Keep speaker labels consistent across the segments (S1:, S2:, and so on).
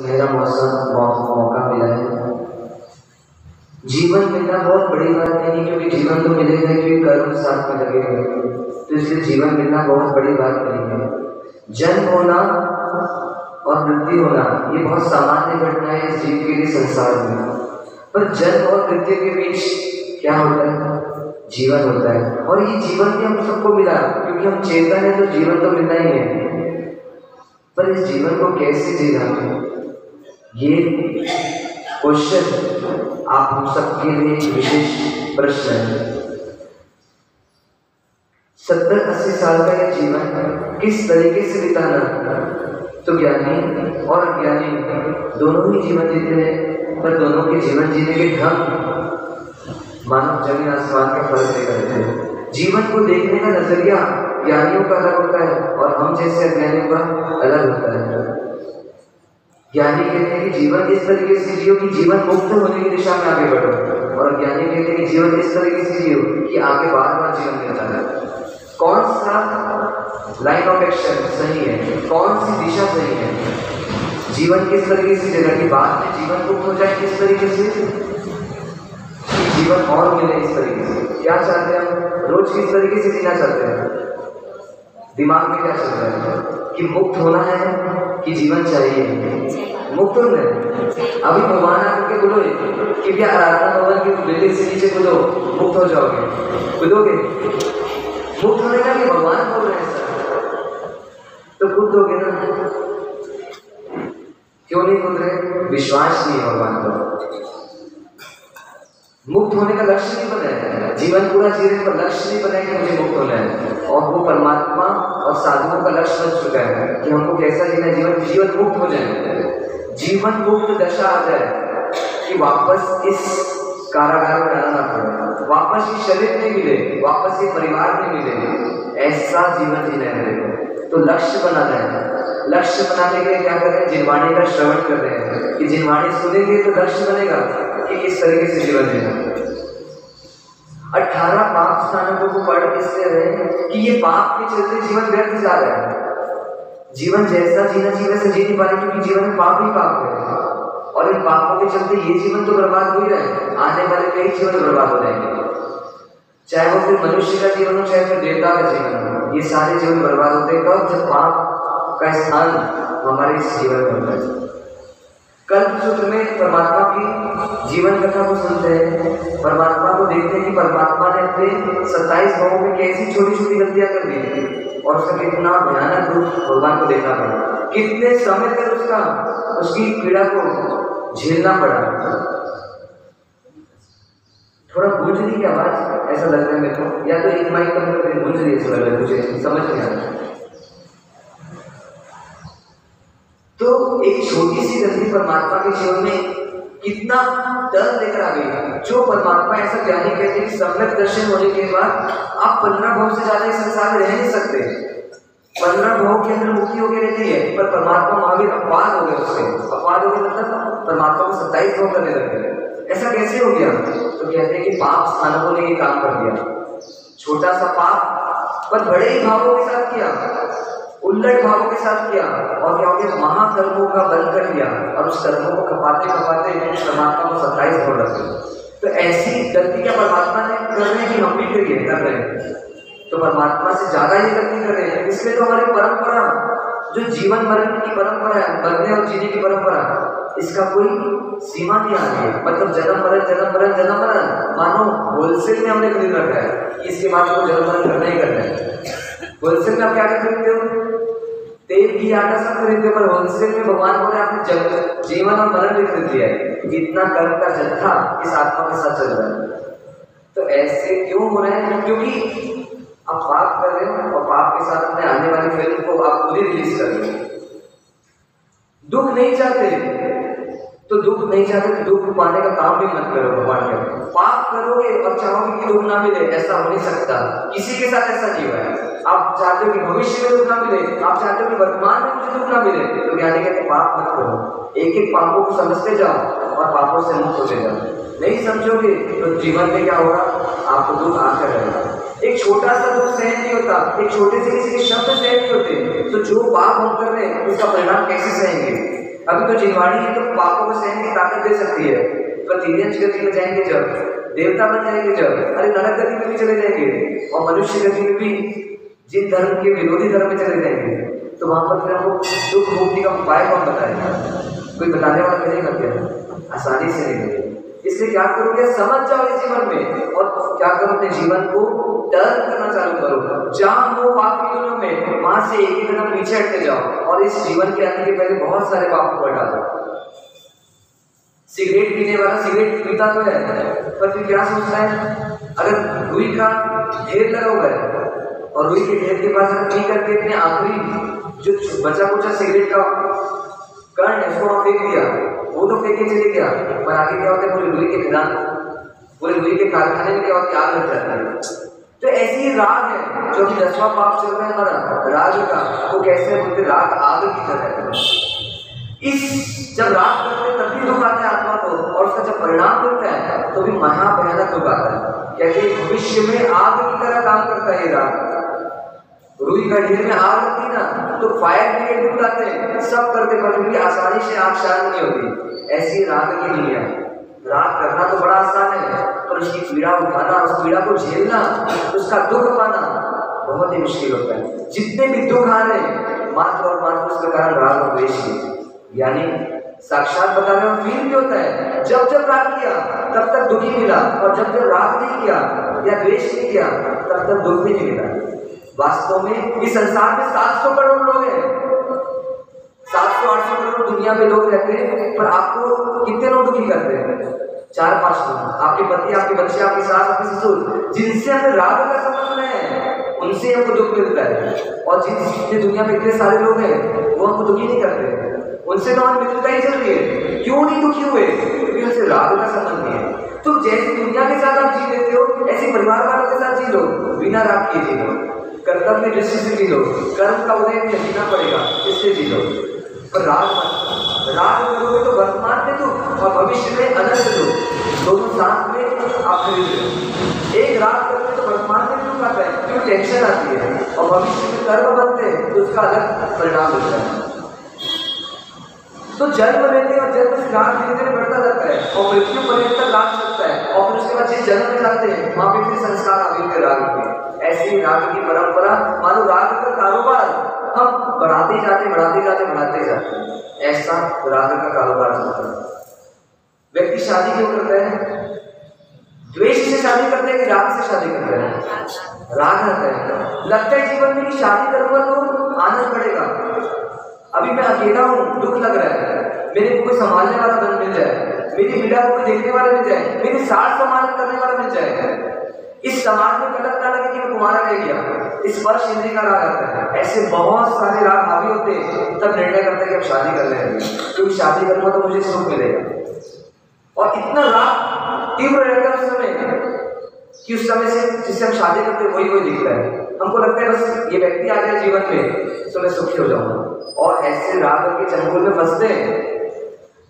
S1: मेरा मौसम मौका मिला है। जीवन मिलना बहुत बड़ी बात नहीं क्योंकि जीवन तो मिलेगा क्योंकि कर्म साथ में लगे हुए तो इसलिए जीवन मिलना बहुत बड़ी बात नहीं है। जन्म होना और मृत्यु होना, ये बहुत सामान्य घटना है इस जीव के लिए, संसार में। पर जन्म और मृत्यु के बीच क्या होता है? जीवन होता है। और ये जीवन भी हम सबको मिला, क्योंकि हम चेतन है तो जीवन तो मिलना ही है। पर इस जीवन को कैसे जीना ये क्वेश्चन आप हम सबके लिए विशेष प्रश्न है। सत्तर अस्सी साल का यह जीवन किस तरीके से बिताना तो ज्ञानी और अज्ञानी दोनों ही जीवन जीते हैं, पर दोनों के जीवन जीने के ढंग मानव ज़मीन आसमान का फ़र्क नहीं करते हैं। जीवन को देखने का नज़रिया ज्ञानियों का अलग होता है और हम जैसे अज्ञानियों का अलग होता है। ज्ञानी कहते हैं कि जीवन इस तरीके से जियो कि जीवन मुक्त होने की दिशा में आगे बढ़ो और ज्ञानी कहते हैं कि जीवन इस तरीके से जियो कि आगे बार बार जीवन मिलता है। कौन सा लाइन ऑफ़ एक्शन सही है? कौन सी दिशा सही है? जीवन किस तरीके से जगह की बाद में जीवन मुक्त हो जाए किस तरीके से? जीवन और मिले इस तरीके से। क्या चाहते हैं रोज किस तरीके से जीना चाहते हैं? दिमाग में क्या चल रहा है? कि मुक्त होना है? कि जीवन चाहिए मुक्त में अभी भगवान आपके बोलो, कि क्या आराधना भवन की बिल्डिंग से नीचे कूदो मुक्त हो जाओगे। कूदोगे मुक्त होने का कि भगवान बोल रहे हैं, सर। तो कूद दोगे ना? क्यों नहीं कूद रहे? विश्वास नहीं है भगवान को मुक्त होने का लक्ष्य नहीं बनाया जीवन पूरा जीने का लक्ष्य नहीं बनाया मुझे मुक्त होना है। और वो परमात्मा और साधुओं का लक्ष्य बन चुका है कि हमको कैसा जीना जीवन जीवन मुक्त हो जाए जीवन मुक्त दशा आ जाए कि वापस इस कारागार में आना पड़े। वापस ये शरीर नहीं मिले, वापस ये परिवार नहीं मिले। ऐसा जीवन जीना है तो लक्ष्य बनाना है। लक्ष्य बनाने के लिए क्या करें? जिनवाणी का श्रवण कर रहे हैं। कि जिनवाणी सुनेंगे तो लक्ष्य बनेगा। कि किस तरीके से जीवन जीना अठारह पाप स्थानकों को पढ़ इससे रहे कि ये पाप के चलते जीवन व्यर्थ जा रहा है। जीवन जैसा जीना चाहिए वैसे जी नहीं पा रहे क्योंकि जीवन में पाप ही पाप है। और इन पापों के चलते ये जीवन तो बर्बाद हो ही रहे आने वाले कई जीवन बर्बाद हो जाएँगे। चाहे वो फिर मनुष्य का जीवन हो, चाहे फिर देवता का जीवन हो, ये सारे जीवन बर्बाद होते हैं। कब? जब पाप का स्थान हमारे इस जीवन में होता है। कल्प सूत्र में परमात्मा की जीवन कथा को सुनते हैं। परमात्मा को देखते हैं कि परमात्मा ने अपने सत्ताईस भावों में कैसी छोटी छोटी गलतियाँ कर दी थी और उसका कितना भयानक रूप भगवान को देखना पड़ा। कितने समय तक उसका, उसकी पीड़ा को झेलना पड़ा। थोड़ा गूंज रही आवाज़ ऐसा लग रहा है मेरे को, या तो एक माइक कम करके गूंज रही ऐसा लग रहा है मुझे समझ नहीं आ रहा। तो एक छोटी सी गलती परमात्मा के जीवन में कितना डर लेकर आ गई जो परमात्मा ऐसा ज्ञानी कहते कि सम्यक दर्शन होने के बाद आप पंद्रह भाव से ज़्यादा इस संसार में रह नहीं सकते। पंद्रह भाव के अंदर मुक्ति होकर रहती है, पर परमात्मा महावीर अपवाद हो गए उससे। अपवाद हो गए मतलब परमात्मा को सत्ताईस भाव करने लग गए। ऐसा कैसे हो गया? तो कहते हैं कि पाप स्थानकों ने ये काम कर दिया। छोटा सा पाप, पर बड़े ही भावों के साथ किया। उल्लट भावों के साथ किया और क्या हो? महाकर्मों का बल कर दिया और उस कर्मों को खपाते खपाते परमात्मा को सत्ताईस भाव रख तो ऐसी गलती क्या परमात्मा ने करने की हम भी करिए कर रहे हैं। तो परमात्मा से ज़्यादा ही गलती कर रहे हैं। इसलिए तो हमारी परंपरा, जो जीवन मरण की परंपरा है, मरने और जीने की परंपरा, इसका कोई सीमा नहीं आ रही है। मतलब जन्म मरण जन्म मरण जन्म मरण। मानो होलसेल में हमने खरीद रखा है इसके बाद को जन्म मरण करना ही करना है। होलसेल में आप क्या क्या खरीदते हो? तेल घी आटा सब खरीदते पर होलसेल में भगवान बोले आपने जीवन और मरण भी खरीद लिया है? इतना कर्म का जत्था इस आत्मा के साथ चल रहा है। तो ऐसे क्यों हो रहे हैं? क्योंकि आप पाप कर रहे हो और पाप के साथ अपने आने वाली फ़िल्म को आप ही रिलीज़ कर रहे हो। दुख नहीं चाहते। तो दुख नहीं चाहते तो दुख पाने का काम भी मत करो भगवान के। पाप करोगे और चाहोगे कि दुख ना मिले, ऐसा हो नहीं सकता। किसी के साथ ऐसा हुआ है। आप चाहते हो कि भविष्य में दुख ना मिले, आप चाहते हो कि वर्तमान में मुझे दुख ना मिले तो ज्ञानी कहते पाप मत करो। एक एक पापों को समझते जाओ और पापों से मुक्त होते जाओ। नहीं समझोगे तो जीवन में क्या होगा? आपको दुख आकर रहेगा। एक छोटा सा दुख सहन नहीं होता, एक छोटे से किसी के शब्द सहन नहीं होते। तो जो पाप हम कर रहे हैं, उसका परिणाम कैसे सहेंगे अभी तो जीवाणी है तो पापों को सहन की ताकत दे सकती है। पर तिरंज गति में जाएँगे जब, देवता बन जाएँगे जब, अरे नरक गति में भी चले जाएँगे, और मनुष्य गति में भी जिन धर्म के विरोधी धर्म में चले जाएँगे तो वहाँ पर फिर हमको दुख मुक्ति का उपाय कौन बताएगा? कोई बताने वाला बन क्या आसानी से नहीं मिलेगा इसलिए क्या करोगे? समझ जाओ इस जीवन में। और क्या करो अपने जीवन को टर्न करना चालू करो। जहाँ वो पाप की दुनिया में, वहाँ से एक एक कदम पीछे हटते जाओ। और इस जीवन के आने के पहले बहुत सारे पाप को हटा दो सिगरेट पीने वाला, सिगरेट पीता तो है, पर फिर क्या सोचता है? अगर रुई का ढेर लगा हुआ है, और रुई के ढेर के पास पी करके अपने आखिरी जो बचा कुचा सिगरेट का कर्ण है, उसको फेंक दिया वो तो फेंक चले गया पर आगे क्या होता है, पूरे रुई के खिलान पूरे रुई के कारखाने में क्या होता है, आग लग है। तो ऐसी राग है जो कि दसवां पाप चल रहा है, हमारा राग का वो कैसे बोलते राग आग की तरह इस, जब राग करते तब भी दुख आता है आत्मा को, और उसका जब परिणाम मिलता है तो भी महाभयानक दुख आता है। कहते भविष्य में आग की तरह काम करता है राग। रुई का ढेर में आग लगती ना तो फायर ब्रिगेड भी बुलाते हैं। सब करते पर भी आसानी से आग शांत नहीं होती। ऐसी राग की दुनिया। राग करना तो बड़ा आसान है, पर उसकी पीड़ा उठाना, उस पीड़ा को झेलना, उसका दुख पाना बहुत ही मुश्किल होता है। जितने भी दुख आ रहे हैं, मात्र और मात्र उसके कारण राग और द्वेष यानी साक्षात बता रहे हो फील भी होता है। जब जब राग किया, तब तक दुखी मिला, और जब जब राग नहीं किया, या द्वेष नहीं किया, तब तक दुख भी नहीं मिला। वास्तव में इस संसार में 700 करोड़ लोग हैं। 700-800 करोड़ दुनिया में लोग रहते हैं, पर आपको कितने लोग दुखी करते हैं? चार, पाँच लोग। आपके पति, आपके बच्चे, आपके सास, आपके ससुर, जिनसे हमें राग का संबंध है, उनसे हमको दुख मिलता है। और जिन दुनिया में इतने सारे लोग हैं, वो हमको दुखी नहीं करते। उनसे तो हमारी मित्रता ही चल रही है। क्यों नहीं दुखी हुए? क्योंकि उनसे राग का संबंध नहीं है तो जैसे दुनिया के साथ आप जी लेते हो, ऐसे परिवार वालों के साथ जी लो। बिना राग के जी लो। कर्तव्य दृष्टि से जी लो, कर्म का उदय जीना पड़ेगा, इससे जी लो। पर राग राग करोगे तो वर्तमान में तो और भविष्य में अनंत दो। दोनों साथ में आप खरीद लो एक राग करते तो वर्तमान में क्यों आता है? क्यों टेंशन आती है? और भविष्य में कर्म बनते हैं तो उसका अलग परिणाम होता है। तो जन्म लेते हैं और जन्म से राग धीरे धीरे बढ़ता जाता है और मृत्यु पर्यंत राग सकता है। और फिर उसके बाद जिस जन्म में जाते हैं वहाँ पे फिर संस्कार आगे होते राग ऐसी राग की परंपरा मानो राग का कारोबार। हम बढ़ाते जाते बढ़ाते जाते बढ़ाते जाते ऐसा राग का कारोबार चलता है। व्यक्ति शादी क्यों करता है? द्वेष से शादी करते हैं कि राग से शादी करते हैं? राग रहता है। लगता है जीवन में कि शादी करूँगा तो आनंद पड़ेगा अभी मैं अकेला हूँ, दुख लग रहा है। मेरे को कोई संभालने वाला बन मिल जाए। मेरी पीड़ा को कोई देखने वाला मिल जाए। मेरी साथ सम्मान करने वाला मिल जाए। इस समाज में गलत ना लगे कि मैं कुमारा रह गया इस स्पर्श इंद्री का राग आता है। ऐसे बहुत सारे राग हावी होते तब निर्णय करते कि अब शादी कर लेंगे क्योंकि शादी करूँगा तो मुझे सुख मिलेगा। और इतना राग तीव्र रहता है उस समय कि उस समय से जिससे हम शादी करते हैं, वही वही दिखता है। हमको लगता है बस ये व्यक्ति आ जाए जीवन में तो मैं सुखी हो जाऊँगा। और ऐसे राग के चंगुल में फंसते हैं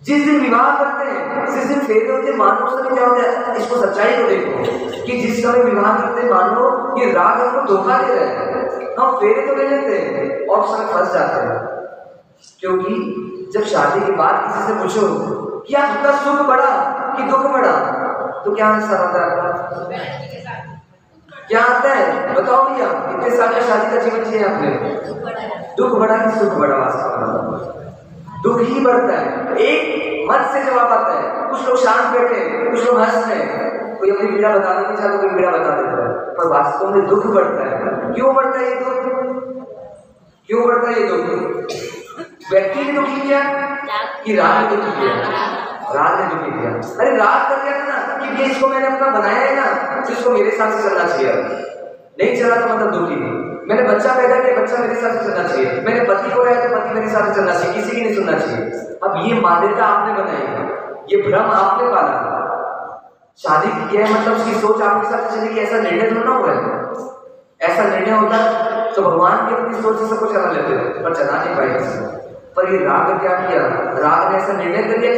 S1: जिस दिन विवाह करते हैं, जिस दिन फेरे होते मानो समय क्या होता है? इसको सच्चाई को देखो कि जिस समय विवाह करते हैं मानो ये राग हमको धोखा दे रहे हैं। हम फेरे तो ले लेते हैं, और समय फंस जाते हैं। क्योंकि जब शादी के बाद किसी से पूछो कि आपका सुख बढ़ा कि दुख बढ़ा तो क्या आंसर आता है आपका? क्या आता है? बताओ भैया, इतने साल का शादी का जीवन जिए आपने? दुख बढ़ा कि सुख बढ़ा वास्तव दुख ही बढ़ता है। एक मत से जवाब आता है। कुछ लोग शांत बैठे कुछ लोग हंस रहे हैं। कोई अपनी पीड़ा बताना नहीं चाहता कोई पीड़ा बता देता है। पर वास्तव में दुख बढ़ता है। क्यों बढ़ता है ये दुख? क्यों बढ़ता है ये दुख? व्यक्ति ने दुखी किया कि रात ने दुखी किया? रात ने दुखी किया। अरे रात कर दिया ना? कि इसको मैंने अपना बनाया है ना तो इसको मेरे साथ से चलना चाहिए। नहीं चला तो मतलब दुखी नहीं। मैंने बच्चा पैदा किया, बच्चा मेरे साथ चलना चाहिए। मैंने पति को रहा है तो पति मेरे साथ चलना चाहिए, किसी की नहीं सुनना चाहिए। अब ये मान्यता आपने बनाई है। ये भ्रम आपने पाला शादी किया है मतलब उसकी सोच आपके साथ चलेगी ऐसा निर्णय थोड़ा हुआ है। ऐसा निर्णय होता तो भगवान भी अपनी सोच से सबको चला लेते पर चला नहीं पाए पर ये राग क्या किया? राग ने ऐसा निर्णय कर दिया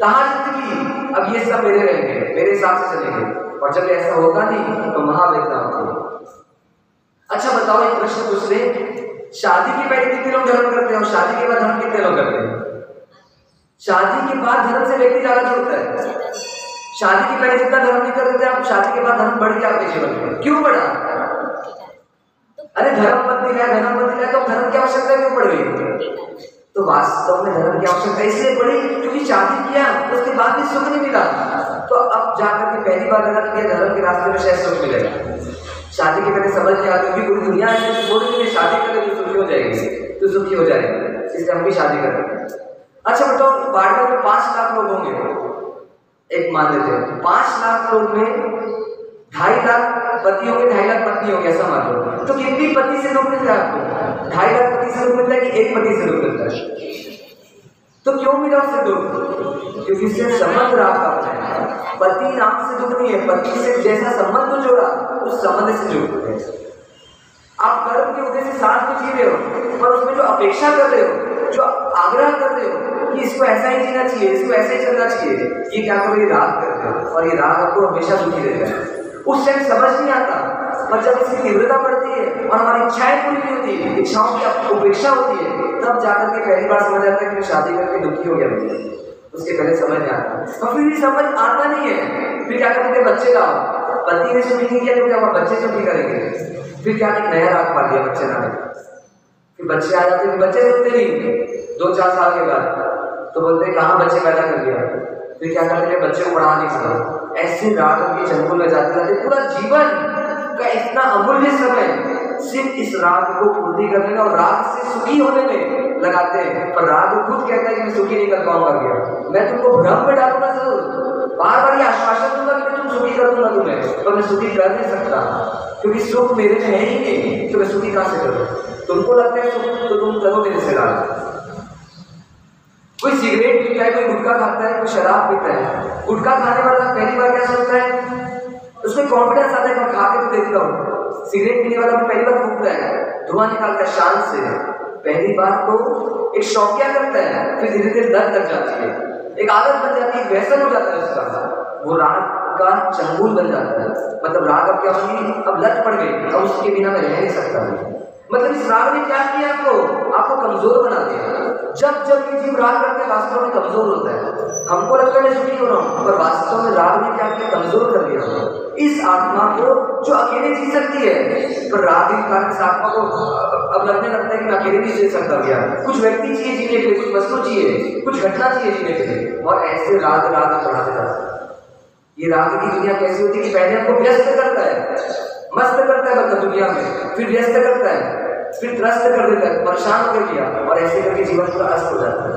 S1: कहा ज़िंदगी अब ये सब मेरे रहेंगे, मेरे हिसाब से चलेंगे। और जब ऐसा होगा नहीं तो महावेदना होती है। अच्छा बताओ एक प्रश्न पूछ ले शादी के पहले कितने लोग धर्म करते हैं और शादी के बाद धर्म कितने लोग करते हैं? शादी के बाद धर्म से व्यक्ति ज़्यादा जुड़ता है। शादी के पहले जितना धर्म नहीं करते थे आप, शादी के बाद धर्म बढ़ गया आपके जीवन में क्यों बढ़ा? अरे धर्म मत गया, धर्म मत गया तो धर्म की आवश्यकता क्यों पड़ गई? तो वास्तव में धर्म की आवश्यकता इसलिए पड़ी क्योंकि शादी किया, उसके बाद भी सुख नहीं मिला। तो अब जाकर के पहली बार लगा कि धर्म के रास्ते में शायद सुख मिलेगा। शादी के पहले समझ आती क्योंकि पूरी दुनिया है थोड़ी देर शादी कर तो सुखी हो जाएगी। तो सुखी हो जाएगी, इसलिए हम भी शादी कर अच्छा बताओ बाड़मेर में पाँच लाख लोग होंगे। एक मान लेते हैं, पाँच लाख लोग में ढाई लाख पति होंगे ढाई लाख पत्नी होंगे ऐसा मान लो। तो कितनी पति से दुख मिलता है आपको। ढाई लाख पति से दुख मिलता है कि एक पति से दुख मिलता है तो क्यों मिला उससे दुख? क्योंकि उससे संबंध रहा आपका पति नाम से दुख नहीं है, पति से जैसा संबंध जोड़ा, उस संबंध से जुड़ है। आप कर्म के उद्देश्य साथ में जी रहे हो, पर उसमें जो अपेक्षा कर रहे हो, जो आग्रह कर रहे हो कि इसको ऐसा ही जीना चाहिए, इसको ऐसे ही चलना चाहिए, ये क्या करो ये राग करते हो। और ये राग आपको हमेशा दुखी रहता है। उस टाइम समझ नहीं आता। पर जब इसकी तीव्रता बढ़ती है और हमारी इच्छाएँ पूरी नहीं होती, इच्छाओं की उपेक्षा होती है, तब जाकर के पहली बार समझ आता है कि शादी करके दुखी हो गया उसके पहले समझ नहीं आता। और फिर भी समझ आता नहीं है। फिर क्या करते बच्चे का पति ने सुनी नहीं किया तो क्या बच्चे सुखी करेंगे? फिर क्या एक नया राग पा लिया बच्चे ने फिर बच्चे आ जाते हैं। बच्चे सुनते नहीं। दो चार साल के बाद तो बोलते कहाँ बच्चे पैदा कर दिया फिर क्या करते हैं बच्चे को पढ़ा नहीं सकते ऐसे राग के चंगुल में जाते जाते पूरा जीवन का इतना अमूल्य समय सिर्फ़ इस राग को पूर्ति करने में और राग से सुखी होने में लगाते हैं। पर राग खुद कहता है कि मैं सुखी नहीं कर पाऊँगा क्या? मैं तुमको भ्रम में डालूँगा ज़रूर। बार बार ये आश्वासन दूँगा कि मैं तुम सुखी कर दूँगा तुम्हें। पर मैं सुखी कर नहीं सकता। क्योंकि सुख मेरे में है ही नहीं तो मैं सुखी कहाँ से करूँ? तुमको लगता है सुख तो तुम करो मेरे से राग कोई सिगरेट पीता है, कोई गुटखा खाता है, कोई शराब पीता है। गुटखा खाने वाला पहली बार क्या सोचता है? उसमें कॉन्फिडेंस आता है, मैं खा के तो देखता हूँ। सिगरेट पीने वाला पहली बार फूकता है। धुआँ निकालता है शान से। पहली बार तो एक शौकिया करता है, फिर धीरे धीरे दर्द लग जाती है। एक आदत बन जाती है व्यसन हो जाता है उसका। वो राग का चंगुल बन जाता है। मतलब राग अब क्या होगी अब लत पड़ गई। अब उसके बिना मैं रह नहीं सकता। मतलब इस राग ने क्या किया आपको? आपको कमज़ोर बना दिया। जब जब ये जीव राग करके वास्तव में कमज़ोर होता है, हमको लगता है सुखी हो रहा हूँ? पर वास्तव में राग ने क्या किया, कमज़ोर कर दिया इस आत्मा को जो अकेले जी सकती है पर राग के कारण आत्मा को अब लगने लगता है कि मैं अकेले नहीं जी सकता गया कुछ व्यक्ति चाहिए जीने के लिए, कुछ वस्तु चाहिए, कुछ घटना चाहिए जीने के लिए, और ऐसे राग राग बढ़ाते जाते हैं। ये राग की दुनिया कैसी होती है कि पहले हमको व्यस्त करता है, मस्त करता है मतलब दुनिया में, फिर व्यस्त करता है। फिर त्रस्त कर देता है, परेशान कर दिया और ऐसे करके जीवन पूरा अस्त हो जाता है।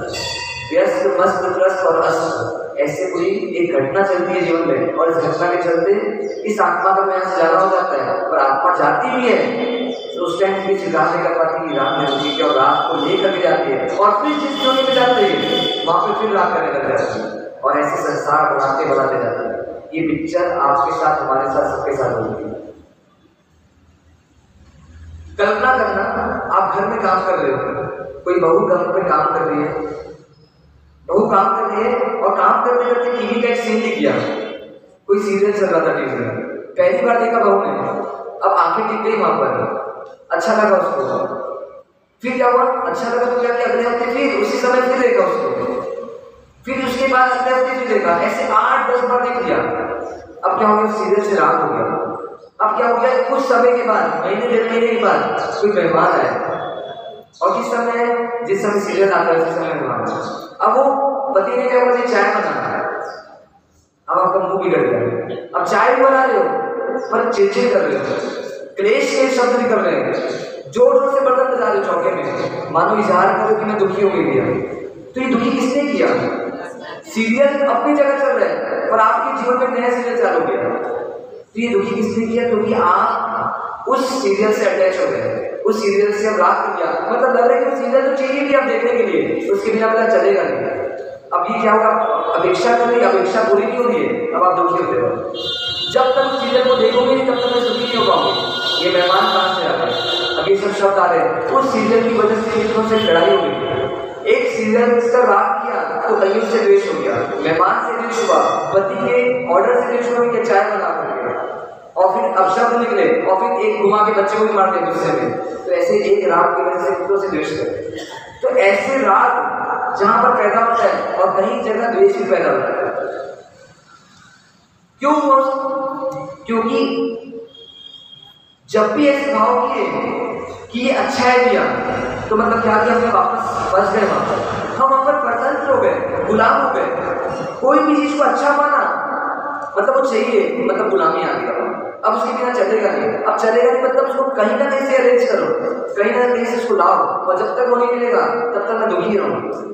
S1: व्यस्त, मस्त, त्रस्त और अस्त। ऐसे कोई एक घटना चलती है जीवन में, और इस घटना के चलते इस आत्मा का मैं जाना हो जाता है और आत्मा जाती भी है तो उस टाइम भी स्वीकार नहीं कर पाती कि रात में होती है और रात को लेकर के जाती है, और फिर जिस जोड़ी में जाते हैं, वहाँ पर फिर रात करने लग जाती है, और ऐसे संसार बनाते बनाते जाते हैं। ये पिक्चर आपके साथ, हमारे साथ सबके साथ होगी कल्पना करना, आप घर में काम कर रहे हो। कोई बहू घर में काम कर रही है? बहू काम कर रही है और काम करते करते टीवी का एक सीन दिख गया। कोई सीरियल चल रहा था टीवी में। पहली बार देखा बहू ने। अब आँखें टिक गई वहाँ पर। अच्छा लगा उसको। फिर क्या हुआ? अच्छा लगा तो क्या अगले हफ़्ते फिर, उसी समय फिर देखा उसको। फिर उसके बाद अगले हफ़्ते फिर देखा। ऐसे आठ, दस बार देख लिया। अब क्या हो गया सीरियल से रात हो गया। अब क्या हो गया? कुछ समय के बाद, महीने डेढ़ महीने के बाद कोई मेहमान आया। और किस समय? जिस समय सीरियल आता है, उस समय मेहमान अब वो पति ने क्या बोला? चाय बनाना है। अब आपका मुँह बिगड़ गया। अब चाय बना रहे हो, पर चिड़चिड़ कर रहे हो। क्लेश के शब्द कर रहे हैं। ज़ोर ज़ोर से बर्तन बजा रहे चौके में। मानो इजहार करो कि मैं दुखी हो गई भैया तो ये दुखी किसने किया? सीरियल अपनी जगह चल रहे हैं और आपके जीवन में नया सीरियल चालू गया। तो ये दुखी किसने किया? क्योंकि आप उस सीरियल से अटैच हो गए। उस सीरियल से अब रात किया मतलब लग रहा है कि सीरियल तो चाहिए भी आप देखने के लिए। तो उसके बिना पता चलेगा नहीं। अब ये क्या होगा अपेक्षा कर रही अपेक्षा पूरी नहीं हो रही है? अब आप दुखी होते हो? जब तक उस सीरियल को देखोगे तब तक मैं सुखी नहीं हो पाऊँगी। ये मेहमान कहाँ से आ गए? अब ये सब शब्द आ रहे हैं। उस सीरियल की वजह से मित्रों से लड़ाई हो गई। एक सीरियल इसका राग किया तो कहीं से द्वेष हो गया। मेहमान से द्वेष हुआ, पति के ऑर्डर से द्वेष हुआ कि चाय बना और फिर अपशब्द निकले, और फिर एक घुमा के बच्चे को भी मारते गुस्से में। तो ऐसे एक राग की वजह से पुत्रों से द्वेष करते तो ऐसे राग जहाँ पर पैदा होता है और कहीं जगह द्वेष भी पैदा होता है। क्यों क्योंकि जब भी ऐसे भाव किए कि ये अच्छा है दिया तो मतलब क्या किया? हमने वापस फंस गए वहाँ हम वहाँ पर परतंत्र हो गए, गुलाम हो गए। कोई भी चीज़ को अच्छा माना मतलब वो चाहिए मतलब गुलामी आ गया। अब उसके बिना चलेगा नहीं। अब चलेगा नहीं मतलब उसको कहीं ना कहीं से अरेंज करो। कहीं ना कहीं से उसको लाओ। और जब तक वो नहीं मिलेगा, तब तक मैं दुखी रहूँ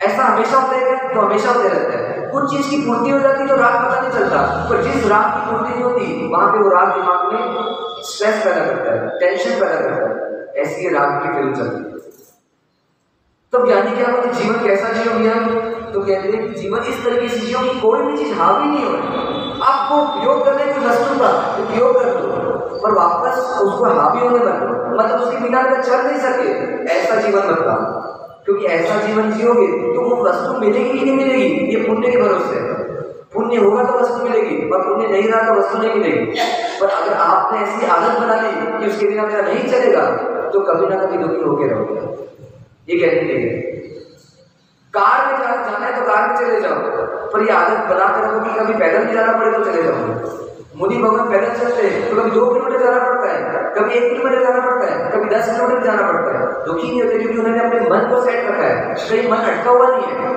S1: ऐसा हमेशा होता है तो हमेशा होते रहता है। कुछ चीज़ की पूर्ति हो जाती तो राग पता नहीं चलता। पर जिस राग की पूर्ति नहीं होती, वहाँ पे वो राग दिमाग में स्ट्रेस पैदा करता है टेंशन पैदा करता है। ऐसी राग की फ़िल्म चलती है। तो ज्ञानी क्या बोलते जीवन कैसा जियो गया तो कहते हैं जीवन इस तरीके से जियो कोई भी चीज़ हावी नहीं हो आपको उपयोग करने की वस्तु का उपयोग कर दो और वापस उसको हावी होने दो। मतलब उसके बिना अगर चल नहीं सके, ऐसा जीवन मत क्योंकि ऐसा जीवन जियोगे तो वो वस्तु मिलेगी कि नहीं मिलेगी, ये पुण्य के भरोसे है। पुण्य होगा तो वस्तु मिलेगी और पुण्य नहीं रहा तो वस्तु नहीं मिलेगी। पर अगर आपने ऐसी आदत बना ली कि उसके बिना मेरा नहीं चलेगा तो कभी ना कभी दुखी होकर रहोगे। ये कहने लगे कार में जाना है तो कार में चले जाओ। पर ये आदत बना कर रखो कि कभी पैदल भी जाना पड़े तो चले जाओ। मुनि भगवान पैदल चलते हैं तो कभी दो किलोमीटर जाना पड़ता है, कभी एक किलोमीटर जाना पड़ता है, कभी दस किलोमीटर जाना पड़ता है। दुखी नहीं होते क्योंकि उन्होंने अपने मन को सेट रखा है। कहीं मन अटका हुआ नहीं है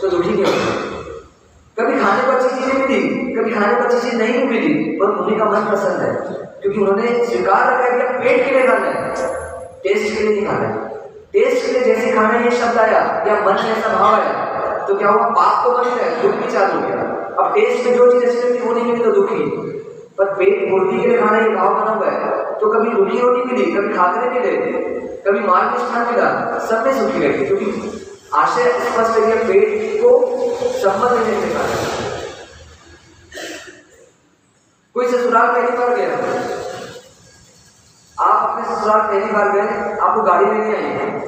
S1: तो दुखी नहीं होता। कभी खाने को अच्छी चीज़ें मिली, कभी खाने को अच्छी चीज़ नहीं मिली, पर मुनि का मन पसंद है। क्योंकि उन्होंने स्वीकार रखा है कि पेट के लिए खाना है टेस्ट के लिए नहीं खाना है। टेस्ट के लिए जैसे खाना ये शब्द आया, या मन में ऐसा भाव आया तो क्या हुआ पाप तो बन गया दुख भी चालू हो गया। अब टेस्ट में जो चीज़ अच्छी लगती वो नहीं मिली तो दुखी। पर पेट पूर्ति के लिए खाना ये भाव बना हुआ है तो कभी रुखी रोटी मिली, कभी खाकरे मिले कभी माल मिष्ठान मिला, सब में सुखी रहती क्योंकि आशय स्पष्ट है पेट को सम्मत देने से कोई ससुराल पहली बार गया? आप अपने ससुराल पहली बार गए, आपको गाड़ी लेने आई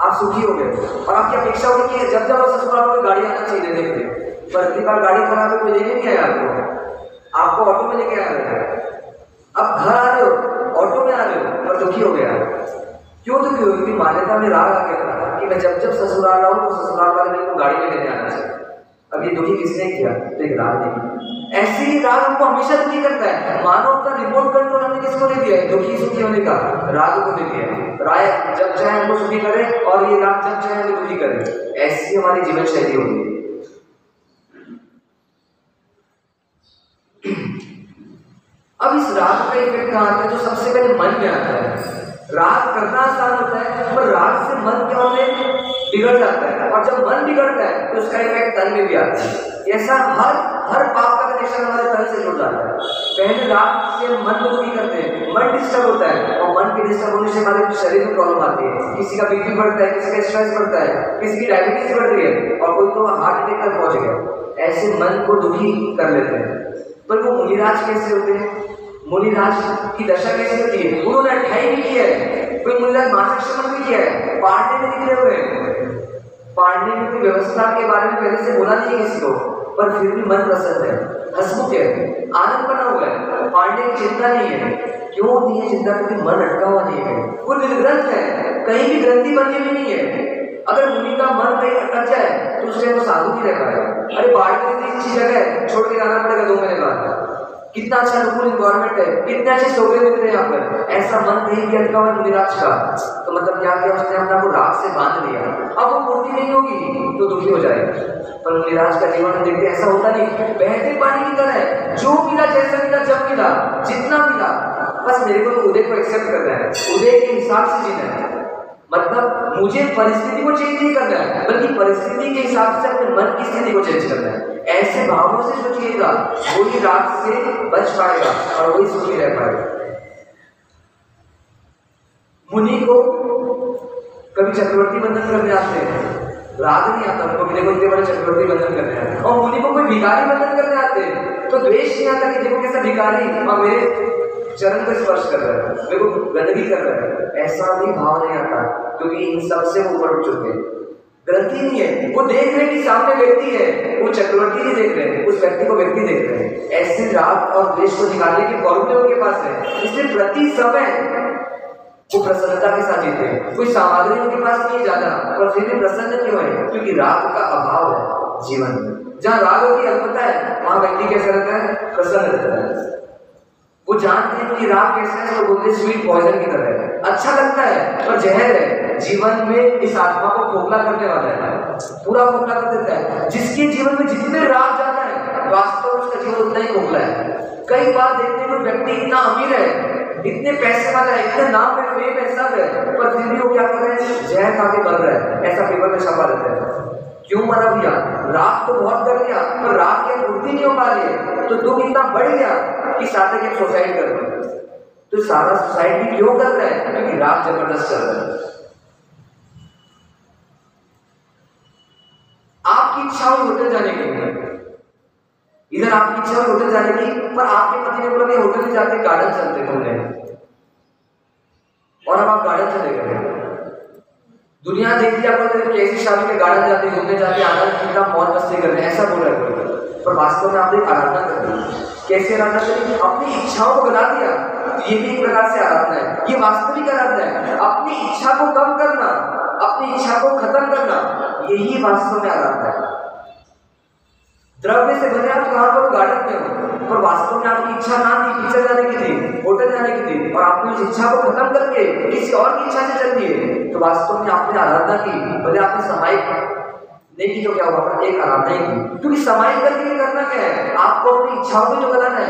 S1: आप सुखी हो गए। और आपकी अपेक्षा होगी कि जब जब आप ससुराल में गाड़ी आना चाहिए पर अगली बार गाड़ी खराब है कोई लेने नहीं आया आपको। आपको ऑटो में लेके आ रहे हैं अब घर आ रहे हो, ऑटो में आ रहे हो, पर दुखी हो गया। क्यों दुखी हो? क्योंकि मान्यता में राग आ गया कि मैं जब जब ससुराल आऊँ तो ससुराल वाले मेरे को गाड़ी में लेने आना चाहिए। अब ये दुखी किसने किया? तो एक राग ने ऐसे ही राग हमको हमेशा दुखी करता है। मानव का रिमोट कंट्रोल किसको दे दिया है दुखी सुखी होने का, राग को दे दिया है राय जब चाहे हमको सुखी करे और ये राग जब चाहे हमें दुखी करे। ऐसी हमारी जीवन शैली होगी। अब इस राग का इफ़ेक्ट कहाँ आता है? जो सबसे पहले मन में आता है। राग करना आसान होता है पर राग से मन क्या होता है? बिगड़ जाता है। और जब मन बिगड़ता है तो उसका इफ़ेक्ट तन में भी आता है। ऐसा हर हर पाप का कनेक्शन हमारे तन से जुड़ जाता है। पहले राग से मन को दुखी करते हैं, मन डिस्टर्ब होता है, और मन के डिस्टर्ब होने से हमारे शरीर में प्रॉब्लम आती है। किसी का बीपी बढ़ता है, किसी का स्ट्रेस बढ़ता है, किसी की डायबिटीज़ बढ़ रही है, और कोई तो हार्ट अटैक तक पहुँच गया। ऐसे मन को दुखी कर लेते हैं। पर वो मुनिराज कैसे होते हैं? मुनिराज की दशा कैसी होती है? उन्होंने अठाई भी किया है। कोई मुनिराज मासिक श्रमण भी किया है। पांडे में निकले हुए पांडे में की व्यवस्था के बारे में पहले से बोला नहीं किसी को। पर फिर भी मन प्रसन्न है। हसमुख है, आनंद बना हुआ है पांडे की चिंता नहीं है। क्यों होती है चिंता? क्योंकि मन अटका हुआ नहीं है। वो निर्ग्रंथ है? कहीं भी ग्रंथि बनी हुई नहीं है। अगर मुनि का मन कहीं अटक जाए तो उससे वो साधु नहीं रह पाएगा। अरे बाढ़ में इतनी अच्छी जगह है। छोड़ के जाना पड़ेगा दो महीने बाद। कितना अच्छा अनुकूल इन्वायरमेंट है। कितने अच्छे सोफे मिलते हैं यहाँ पर। ऐसा मन नहीं किया अटका हुआ मुनिराज का। तो मतलब क्या किया उसने? अपना को राग से बाँध लिया। अब वो मूर्ति नहीं होगी तो दुखी हो जाएगी। पर मुनिराज का जीवन देखते ऐसा होता नहीं। बहते पानी की तरह, जो मिला जैसा मिला, जब मिला, जितना मिला, बस मेरे को तो उदय को एक्सेप्ट करना है। उदय के हिसाब से जीना है। मतलब मुझे परिस्थिति को चेंज नहीं करना है, बल्कि परिस्थिति के हिसाब से अपने मन की स्थिति को चेंज करना है। ऐसे भावों से सोचिएगा वही राग से बच पाएगा और वही सुखी रह पाएगा। मुनि को कभी चक्रवर्ती बंधन करने आते हैं। राग नहीं आता, उनको देखो इतने बड़े चक्रवर्ती बंधन करने आते और मुनि को कोई भिखारी बंधन करने आते तो द्वेष नहीं आता कि देखो कैसा भिखारी, और मेरे चरण को स्पर्श कर रहा है, मेरे को गंदगी कर रहा है। ऐसा भी भाव नहीं आता, क्योंकि इन सबसे वो ऊपर उठ चुके हैं। ग्रंथि नहीं है। वो देख रहे कि सामने व्यक्ति है, वो चक्रवर्ती नहीं देख रहे हैं, उस व्यक्ति को व्यक्ति देख रहे हैं। ऐसे राग और द्वेष को निकालने के फॉर्मूले उनके पास है। इसलिए प्रति समय वो प्रसन्नता के साथ जीते कोई सामग्री उनके पास नहीं ज़्यादा। पर फिर भी प्रसन्न क्यों है? क्योंकि राग का अभाव है जीवन में। जहाँ राग की अल्पता है, वहाँ व्यक्ति कैसा रहता है? प्रसन्न रहता है। वो जानते हैं कि राग कैसा है तो बोलते स्वीट पॉइजन की तरह है। अच्छा लगता है, पर जहर है। जीवन में इस आत्मा को खोखला करने वाला है। पूरा खोखला कर देता है। जिसके जीवन में जितने राग जाता है, वास्तव में उसका जीवन उतना ही खोखला है। कई बार देखते हैं व्यक्ति इतना अमीर है इतने पैसे वाला है इतने नाम में फेम है सब है पर फिर भी वो क्या कर रहे हैं? जहर खा के मर रहा है। ऐसा पेपर में छपा रहता है। क्यों मना भैया? रात तो बहुत कर लिया पर रात की पूर्ति नहीं हो पा रही है। तो दुख इतना बढ़ गया कि साथ एक सुसाइड कर दिया तो सारा सोसाइटी क्यों कर रहा है? क्योंकि राग ज़बरदस्त चल रहा है आपकी इच्छा हुई होटल जाने की इधर आपकी इच्छा हुई होटल जाने की, पर आपके पति ने बोला, नहीं, होटल में जाते, गार्डन चलते घूमने और अब आप गार्डन चले गए। दुनिया देखती है अपन कैसी शादी के गार्डन जाते, घूमने जाते, आनंद, कितना मौज मस्ती कर रहे हैं, ऐसा बोल रहे कोई। पर वास्तव में आपने आराधना कर दी कैसे आराधना करी? अपनी इच्छाओं को बना दिया। ये भी एक प्रकार से आराधना है। ये वास्तविक आराधना है। अपनी इच्छा को कम करना, अपनी इच्छा को खत्म करना, यही वास्तव में आराधना है। द्रव्य से बने आप कहाँ पर? गार्डन में हो। पर वास्तव में आपकी इच्छा ना थी पिक्चर जाने की थी, होटल जाने की थी, और आपने उस इच्छा को खत्म करके किसी और की इच्छा से चल दिए। तो वास्तव में आपने आराधना की, भले आपने समाई नहीं तो क्या हुआ? एक आराधना ही की। क्योंकि समाई करके करना क्या है? आपको अपनी इच्छाओं को जो गलाना है,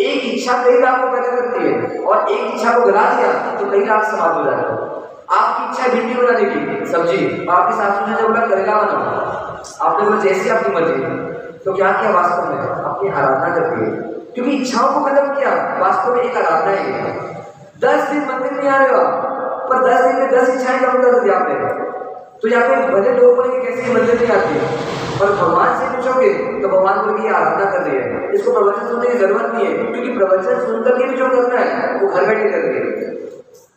S1: एक इच्छा कई लाख को पैदा करती है, और एक इच्छा को गला दिया तो कई लाख समाप्त हो जाता है। आपकी इच्छा भिंडी बनाने की सब्ज़ी आपकी सासू ने बोला करेला बनाओ आपने बोला, जैसी आपकी मर्ज़ी। तो क्या किया वास्तव में? अपनी आराधना करती है क्योंकि इच्छाओं को खत्म किया, वास्तव में एक आराधना है दस दिन मंदिर में आ रहे हो पर दस दिन में दस इच्छाएँ कम कर दी आपने। तो यहाँ पे भले लोग बोलेंगे कैसे मंदिर नहीं आती है, पर भगवान से पूछोगे तो भगवान बोलेंगे ये आराधना कर रही है। इसको प्रवचन सुनने की ज़रूरत नहीं है, क्योंकि प्रवचन सुन करके भी जो करना है, वो घर बैठे कर करके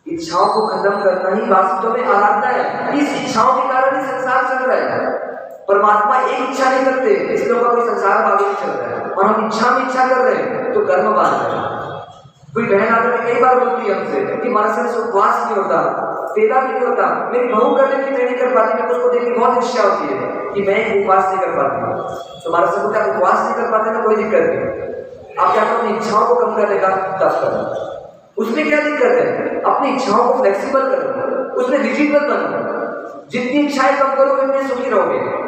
S1: इच्छाओं को खत्म करना ही वास्तव में आराधना है। इस इच्छाओं के कारण ही संसार चल रहा है। परमात्मा एक इच्छा नहीं करते इसलिए का कोई संसार में आगे नहीं चल रहा है। और हम इच्छा में इच्छा कर रहे हैं तो कर्म बाँध रहे हैं। कोई बहन आकर कई बार बोलती है हमसे कि हमारे से उपवास नहीं होता तेरा नहीं होता। मेरी बहू करने की मैं नहीं कर पाती मैं उसको देख के बहुत इच्छा होती है कि मैं उपवास नहीं कर पाती। तो हमारा सब क्या उपवास नहीं कर पाते ना कोई दिक्कत नहीं। आप क्या अपनी इच्छाओं को कम करने का तब करना उसमें क्या दिक्कत है? अपनी इच्छाओं को फ्लेक्सिबल करो। उसमें रिजिड मत बनो। जितनी इच्छाएँ कम करोगे, उतने सुखी रहोगे।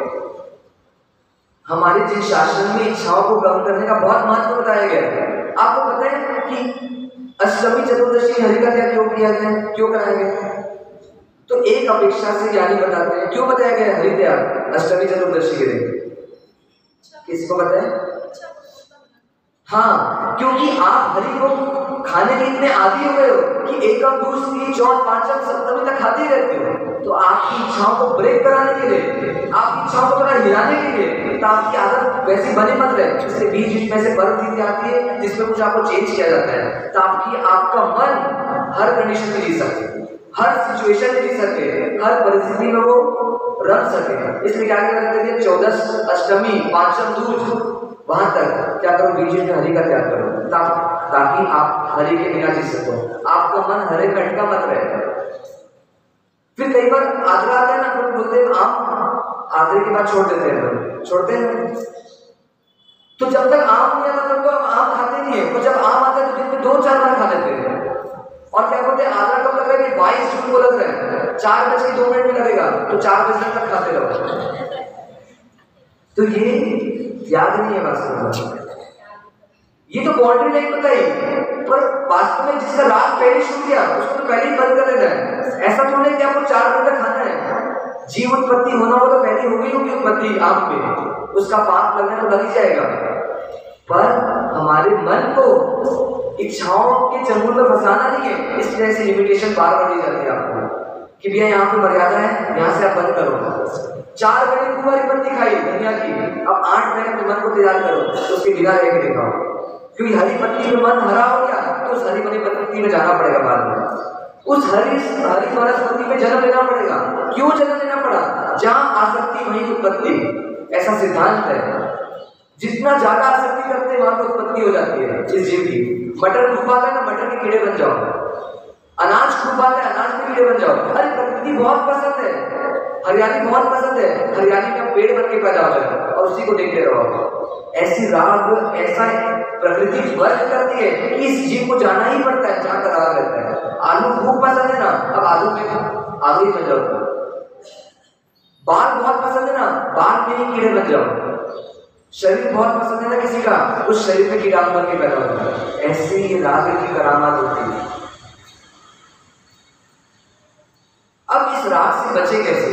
S1: हमारे जिन शासन में इच्छाओं को कम करने का बहुत महत्व बताया गया है। आपको पता है कि अष्टमी चतुर्दशी हरि का क्या क्यों किया गया क्यों कराया गया तो एक अपेक्षा से ज्ञानी बताते हैं। क्यों बताया गया हरि त्याग अष्टमी चतुर्दशी के दिन। किसी को पता है? हाँ क्योंकि आप हरि को खाने के इतने आदि हो गए हो कि एकम दूसरी चौथ पांचम सप्तमी तक खाते रहते हो। तो आपकी इच्छाओं को ब्रेक कराने के लिए, आपकी इच्छाओं को थोड़ा हिलाने के लिए तो आपकी आदत वैसी बने मत रहे जैसे बीच बीच में से परिस्थिति आती है, जिसमें कुछ आपको चेंज किया जाता है तो आपकी मन हर कंडीशन में जी सके, हर सिचुएशन में जी सके, हर परिस्थिति में वो रख सके। इसलिए क्या कहते हैं चौदह अष्टमी, पांचम दूज, वहाँ तक क्या करो बीच में हरि का त्याग करो ताकि आप हरि के बिना जी सको। आपका मन हरे में अटका मत रहे। फिर कई बार आदरा आता है ना बोलते हैं आदरे के बाद छोड़ देते हैं छोड़ते हैं तो जब तक आम नहीं आता तब तो हम आम खाते नहीं है। और जब आम आता है तो दिन में दो, चार बार खा लेते हैं। और क्या बोलते हैं आदरा कब लग रहा है बाईस जून को लग रहा है। चार बज दो मिनट में लगेगा तो चार बजे तक खाते रहो। तो ये त्याग नहीं है वास्तव में। ये तो बाउंड्री लाइन बताई। पर वास्तव में जिसका राग पहले शुरू किया, उसको तो पहले ही बंद कर देना है। ऐसा तो नहीं कि आपको चार बजे तक खाना है। जीव उत्पत्ति होना हो तो पहले हो गई होगी उत्पत्ति आप में उसका पाप लगना तो लग ही जाएगा। पर हमारे मन को इच्छाओं के चंगुल में फंसाना नहीं है। इस तरह से लिमिटेशन बार बार दी जाती है आपको कि भैया यहाँ पे मर्यादा है, यहाँ से आप बंद करो। चार महीने कुमारी बंदी खाई दुनिया की। अब आठ महीने में मन को तैयार करो तो उसके बिना रह के दिखाओ क्योंकि हरी पत्ती में मन हरा हो गया तो उस हरी पत्ती में जाना पड़ेगा बाद में। उस हरी हरी वनस्पति में जन्म लेना पड़ेगा। क्यों जन्म लेना पड़ा? जहाँ आसक्ति वही उत्पत्ति। ऐसा सिद्धांत है। जितना ज़्यादा आसक्ति करते वहाँ पर उत्पत्ति हो जाती है, इस जीव की। मटर डूबा है ना मटर के कीड़े बन जाओ। अनाज खूब आता है अनाज के कीड़े बन जाओ। अरे प्रकृति बहुत पसंद है। हरियाली बहुत पसंद है। हरियाली का पेड़ बन के पैदा हो जाए और उसी को देखते रहो। ऐसी राग, ऐसा प्रकृति वर्ग करती है कि इस जीव को जाना ही पड़ता है, जहाँ तक राग रहता है। आलू खूब पसंद है ना? अब आलू में आलू ही जाओ। बाल बहुत पसंद है ना? बाल में ही कीड़े बन जाओ। शरीर बहुत पसंद है ना किसी का? उस शरीर में कीड़ा बन के पैदा होता है। ऐसी राग की करामात होती है। अब इस राग से बचे कैसे?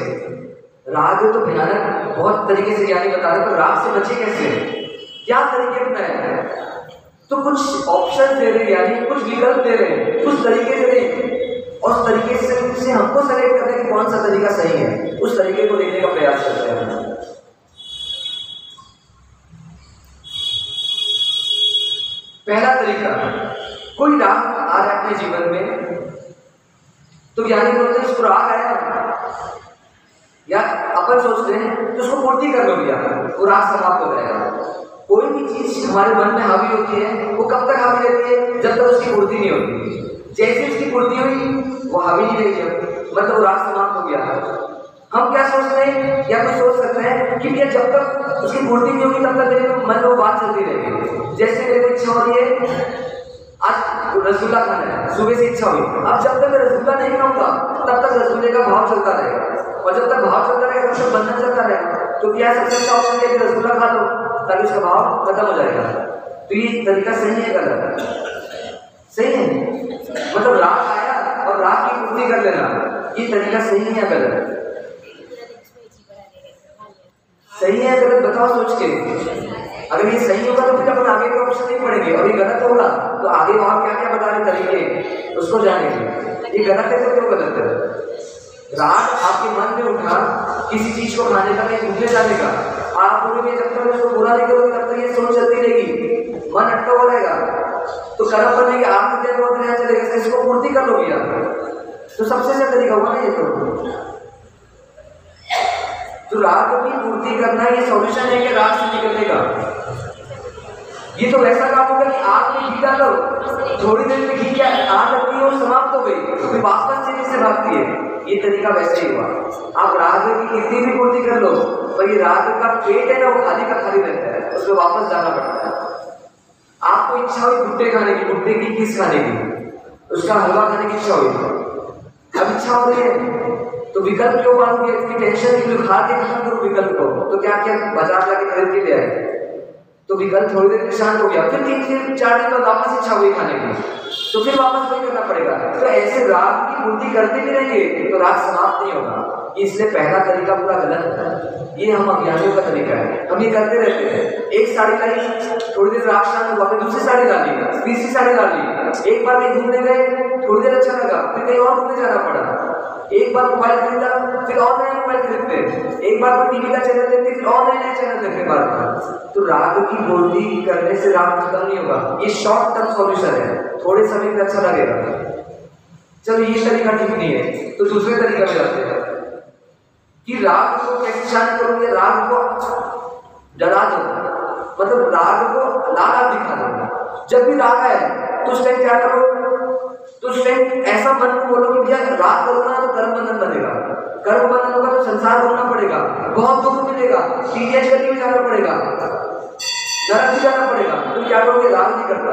S1: राग तो भयानक, बहुत तरीके से ज्ञानी बता रहे पर राग से बचे कैसे? क्या तरीके अपनाए तो कुछ ऑप्शन दे रहे हैं यानी कुछ विकल्प दे रहे हैं कुछ तरीके दे रहे और उस तरीके से, से हमको सेलेक्ट करना कि कौन सा तरीका सही है उस तरीके को देखने का प्रयास करते हैं पहला तरीका कोई राग आ रहा है अपने जीवन में? तो ज्ञानी बोलते हैं इसको राग आया या अपन सोचते हैं तो उसको पूर्ति कर लो भैया वो राग समाप्त हो जाएगा। कोई भी चीज़ हमारे मन में हावी होती है, वो कब तक हावी रहती है? जब तक उसकी पूर्ति नहीं होती। जैसे उसकी पूर्ति हुई, वो हावी नहीं रहेगी मतलब राग समाप्त हो गया। हम क्या सोचते हैं? या कोई सोच सकते हैं? कि भैया, जब तक उसकी पूर्ति नहीं होगी, तब तक मेरे मन में वो बात चलती रहेगी। जैसे मेरे को इच्छा हो रही है, आज रसगुल्ला खाना है। सुबह से इच्छा हुई। अब जब तक मैं रसगुल्ला नहीं खाऊँगा, तब तक रसगुल्ले का भाव चलता रहेगा। और जब तक भाव चलता रहेगा तो बंधन चलता रहेगा। तो क्या सबसे अच्छा ऑप्शन है कि रसगुल्ला खा लो? ताकि उसका भाव खत्म हो जाएगा। तो ये तरीका सही है गलत? सही है। मतलब राग आया और राग की पूर्ति कर लेना। ये तरीका सही है गलत? सही है गलत बताओ सोच के। अगर ये सही होगा तो फिर अपन आगे के ऑप्शन नहीं पढ़ेंगे। और ये गलत होगा तो आगे वहाँ क्या क्या बता रहे तरीके, उसको जानेंगे। ये गलत है तो क्यों गलत है? राग आपके मन में उठा किसी चीज़ को खाने का नहीं घूमने जाने का। आप बोलोगे जब तक उसको पूरा नहीं करोगे, तब तक ये सोच चलती रहेगी। मन अटका हो जाएगा तो कर्म बनेगी आप देर बहुत नया चलेगा इसको पूर्ति कर लोगे आप। तो सबसे अच्छा तरीका होगा ना ये तो। तो राग की पूर्ति करना ये सॉल्यूशन है कि राग से निकलने का ये तो वैसा काम होगा कि आग में घी डालो, थोड़ी देर में घी क्या आग लगती है और समाप्त हो गई। तो फिर वापस से जिससे भागती है? ये तरीका वैसे ही हुआ। आप राग की कितनी भी पूर्ति कर लो, पर ये राग का पेट है ना, वो खाली का खाली रहता है उसको वापस जाना पड़ता है। आपको इच्छा हुई भुट्टे खाने की भुट्टे की किस खाने की? उसका हलवा खाने की इच्छा हुई। अब इच्छा हो रही है तो विकल्प क्यों इतनी टेंशन नहीं खा के खत्म करो विकल्प को? तो क्या क्या बाज़ार जाके खरीद के ले आए तो विकल्प थोड़ी देर में शांत हो गया। फिर तीन दिन चार दिन बाद वापस इच्छा हुई खाने की। तो फिर वापस वही करना पड़ेगा। तो ऐसे राग की पूर्ति करते भी रहेंगे तो राग समाप्त नहीं होगा। इसलिए पहला तरीका पूरा गलत है। ये हम अज्ञानियों का तरीका है। हम ये करते रहते हैं। एक साड़ी लाई थोड़ी देर राग शांत हुआ, फिर दूसरी साड़ी ला ली, तीसरी साड़ी ला ली। एक बार कहीं घूमने गए, थोड़ी देर अच्छा लगा, फिर कहीं और घूमने जाना पड़ा। एक बार मोबाइल खरीदा, फिर नया मोबाइल खरीदते एक बार टीवी का चैनल देखते, फिर और नए चैनल देखने बार तो राग की पूर्ति करने से राग खत्म नहीं होगा। ये शॉर्ट टर्म सॉल्यूशन है। थोड़े समय में अच्छा लगेगा। चलो, ये तरीका ठीक नहीं है। तो दूसरे तरीका में जाते हैं। कि राग को कैसे शांत करोगे? राग को डरा दो। मतलब राग को लाला दिखा दो जब भी राग है तो उस टाइम क्या करो तो टाइम ऐसा मन को बोलो कि भैया राग करूँगा तो कर्म बंधन बनेगा। कर्म बंधन होगा तो संसार होना पड़ेगा। बहुत दुख मिलेगा टीएच गति में जाना पड़ेगा। नरक भी जाना पड़ेगा। तो क्या करोगे? राग नहीं करता।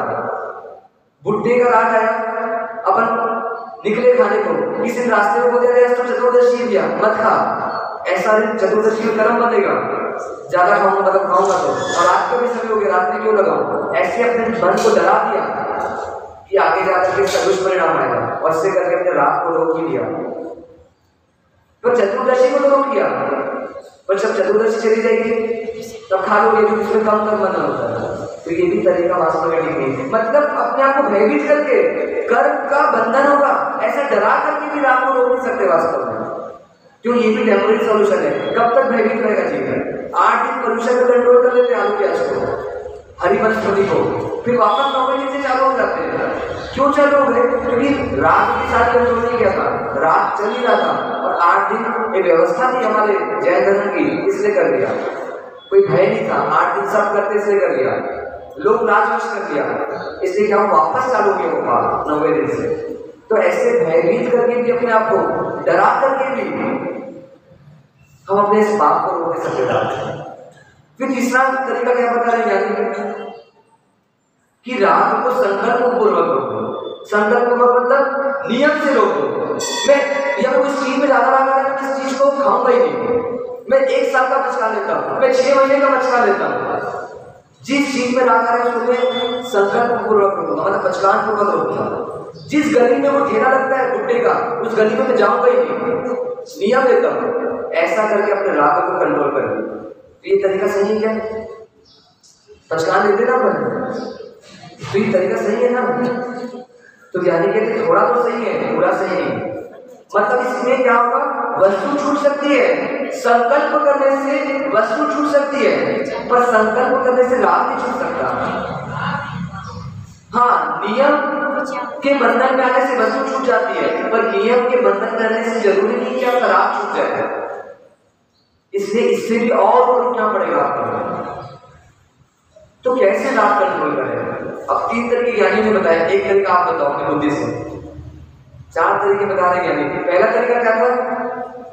S1: बुढ़े का राग आया। अपन निकले खाने को। किसी दिन रास्ते में बोले तो चतुर्दशी दिया मत खा। ऐसा दिन चतुर्दशी में कर्म बनेगा। ज़्यादा खाऊँगा मतलब खाऊँगा तो। और रात को भी समय हो गया, रात में क्यों लगाऊँ? ऐसे अपने मन को डरा दिया। कि आगे जाकर के इसका दुष्परिणाम आएगा। और इससे करके अपने रात को रोक ही दिया तो चतुर्दशी को तो रोक दिया पर जब चतुर्दशी चली जाएगी, तब खा लोगे जो इसमें कम कम बना होता है। तो ये भी तरीका वास्तव में ठीक नहीं मतलब अपने आप को भयभीत करके कर्म का बंधन होगा, ऐसा डरा करके भी राम को रोक नहीं सकते वास्तव में। क्यों? ये भी टेम्पोररी सॉल्यूशन है। कब तक भयभीत रहेगा जीवन? आठ दिन पोल्यूशन को कंट्रोल कर लेते हैं आलू प्याज को। हरी वनस्पति को फिर वापस नौकरी से चालू हो जाते हैं। क्यों चालू हो गए? क्योंकि रात के साथ कंट्रोल नहीं किया था। रात चल ही रहा था और आठ दिन एक व्यवस्था थी हमारे जय धर्म की, इसलिए कर दिया। कोई भय नहीं था। आठ दिन सब करते, इसलिए कर दिया। लोग लाज कर दिया। इसलिए क्या वापस चालू किया वो नौवे दिन से? तो ऐसे भयभीत करके भी अपने आप को, डरा करके भी हम अपने इस पाप को रोक सकते। फिर तीसरा तरीका क्या बता रहे हैं कि राग को संकल्प पूर्वक रोको। संकल्प पूर्वक मतलब नियम से रोको। मैं या कोई चीज़ में ज़्यादा आ रहा है चीज़ को खाऊँगा ही नहीं। मैं एक साल का बचका लेता हूँ। मैं छह महीने का बचका लेता हूँ। जिस चीज़ में राग आ रहा है उसमें संकल्प पूर्वक रोकूँगा। मतलब पचकान पूर्वक रोकूँगा। जिस गली में वो ठेला लगता है, गुड्डे का, उस गली में मैं जाऊँगा ही नहीं। नियम लेता हूँ ऐसा करके अपने राग को कंट्रोल कर। तो ये तरीका सही है क्या? पचकान लेते ना अपन। तो ये तरीका सही है ना? तो यानी कहते थोड़ा तो सही है पूरा सही नहीं मतलब इसमें क्या होगा? वस्तु छूट सकती है, संकल्प करने से वस्तु छूट सकती है, पर संकल्प करने से लाभ नहीं छूट सकता। हाँ नियम के बंधन में आने से वस्तु छूट जाती है, पर नियम के बंधन में आने से ज़रूरी नहीं कि आपका राग छूट जाए। इसलिए इससे भी और रुकना पड़ेगा आपको तो कैसे राग कंट्रोल करें अब तीन तरह के ज्ञानी ने बताया एक तरीका आप बताओ, अपनी बुद्धि से। चार तरीके बता रहे ज्ञानी। पहला तरीका क्या था?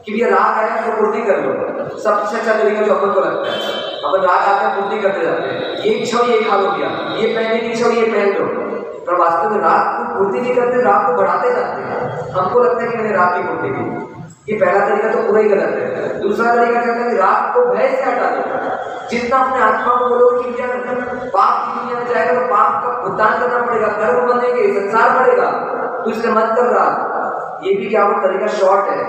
S1: कि भैया राग आया उसको पूर्ति कर लो। सबसे अच्छा तरीका जो अपन को लगता है। अपन राग आते हैं पूर्ति करते जाते हैं। ये इच्छा ये खा लो गया ये पहनने की इच्छा ये पहन लो। पर वास्तव में राग को पूर्ति नहीं करते, राग को बढ़ाते जाते हैं। हमको लगता है कि मैंने राग की पूर्ति की। ये पहला तरीका तो पूरा ही गलत है दूसरा तरीका क्या है राग को भय से हटा दो। जितना अपने आत्मा को बोलो कि पाप की दुनिया में जाएगा तो पाप का भुगतान करना पड़ेगा, कर्म बनेंगे, संसार बढ़ेगा। तो इसलिए मत कर रहा ये भी क्या तरीका शॉर्ट है।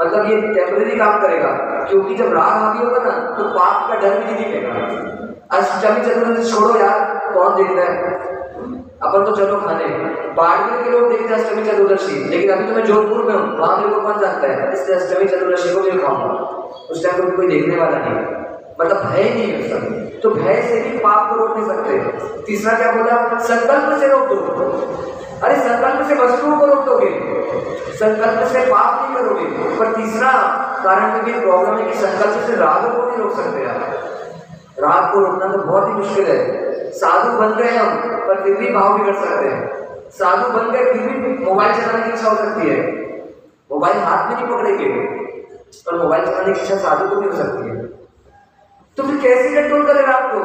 S1: मतलब ये टेम्परेरी काम करेगा। क्योंकि जब राग हावी होगा ना तो पाप का डर भी नहीं दिखेगा अष्टमी चतुर्दशी छोड़ो यार, कौन देख रहा है? अपन तो चलो खाने। बाड़मेर के लोग देखते अष्टमी चतुर्दशी, लेकिन अभी तो मैं जोधपुर में हूँ, वहाँ मेरे को कौन जानता है? इसलिए अष्टमी चतुर्दशी को भी खाऊँगा। उस टाइम पर कोई देखने वाला नहीं। मतलब भय नहीं है सब। तो भय से भी पाप को रोक नहीं सकते। तीसरा क्या बोला? संकल्प से रोक दो। अरे संकल्प से वस्तुओं को रोक दोगे? संकल्प से पाप नहीं करोगे। पर तीसरा कारण भी प्रॉब्लम है कि संकल्प से राग को नहीं रोक सकते आप। राग को रोकना तो बहुत ही मुश्किल है। साधु बन गए हम, पर फिर भी भाव कर सकते हैं। साधु बन गए, फिर भी मोबाइल चलाने की इच्छा हो सकती है। मोबाइल हाथ में नहीं पकड़ेंगे, पर मोबाइल चलाने की इच्छा साधु को भी हो सकती है। तो फिर कैसे कंट्रोल करेगा को?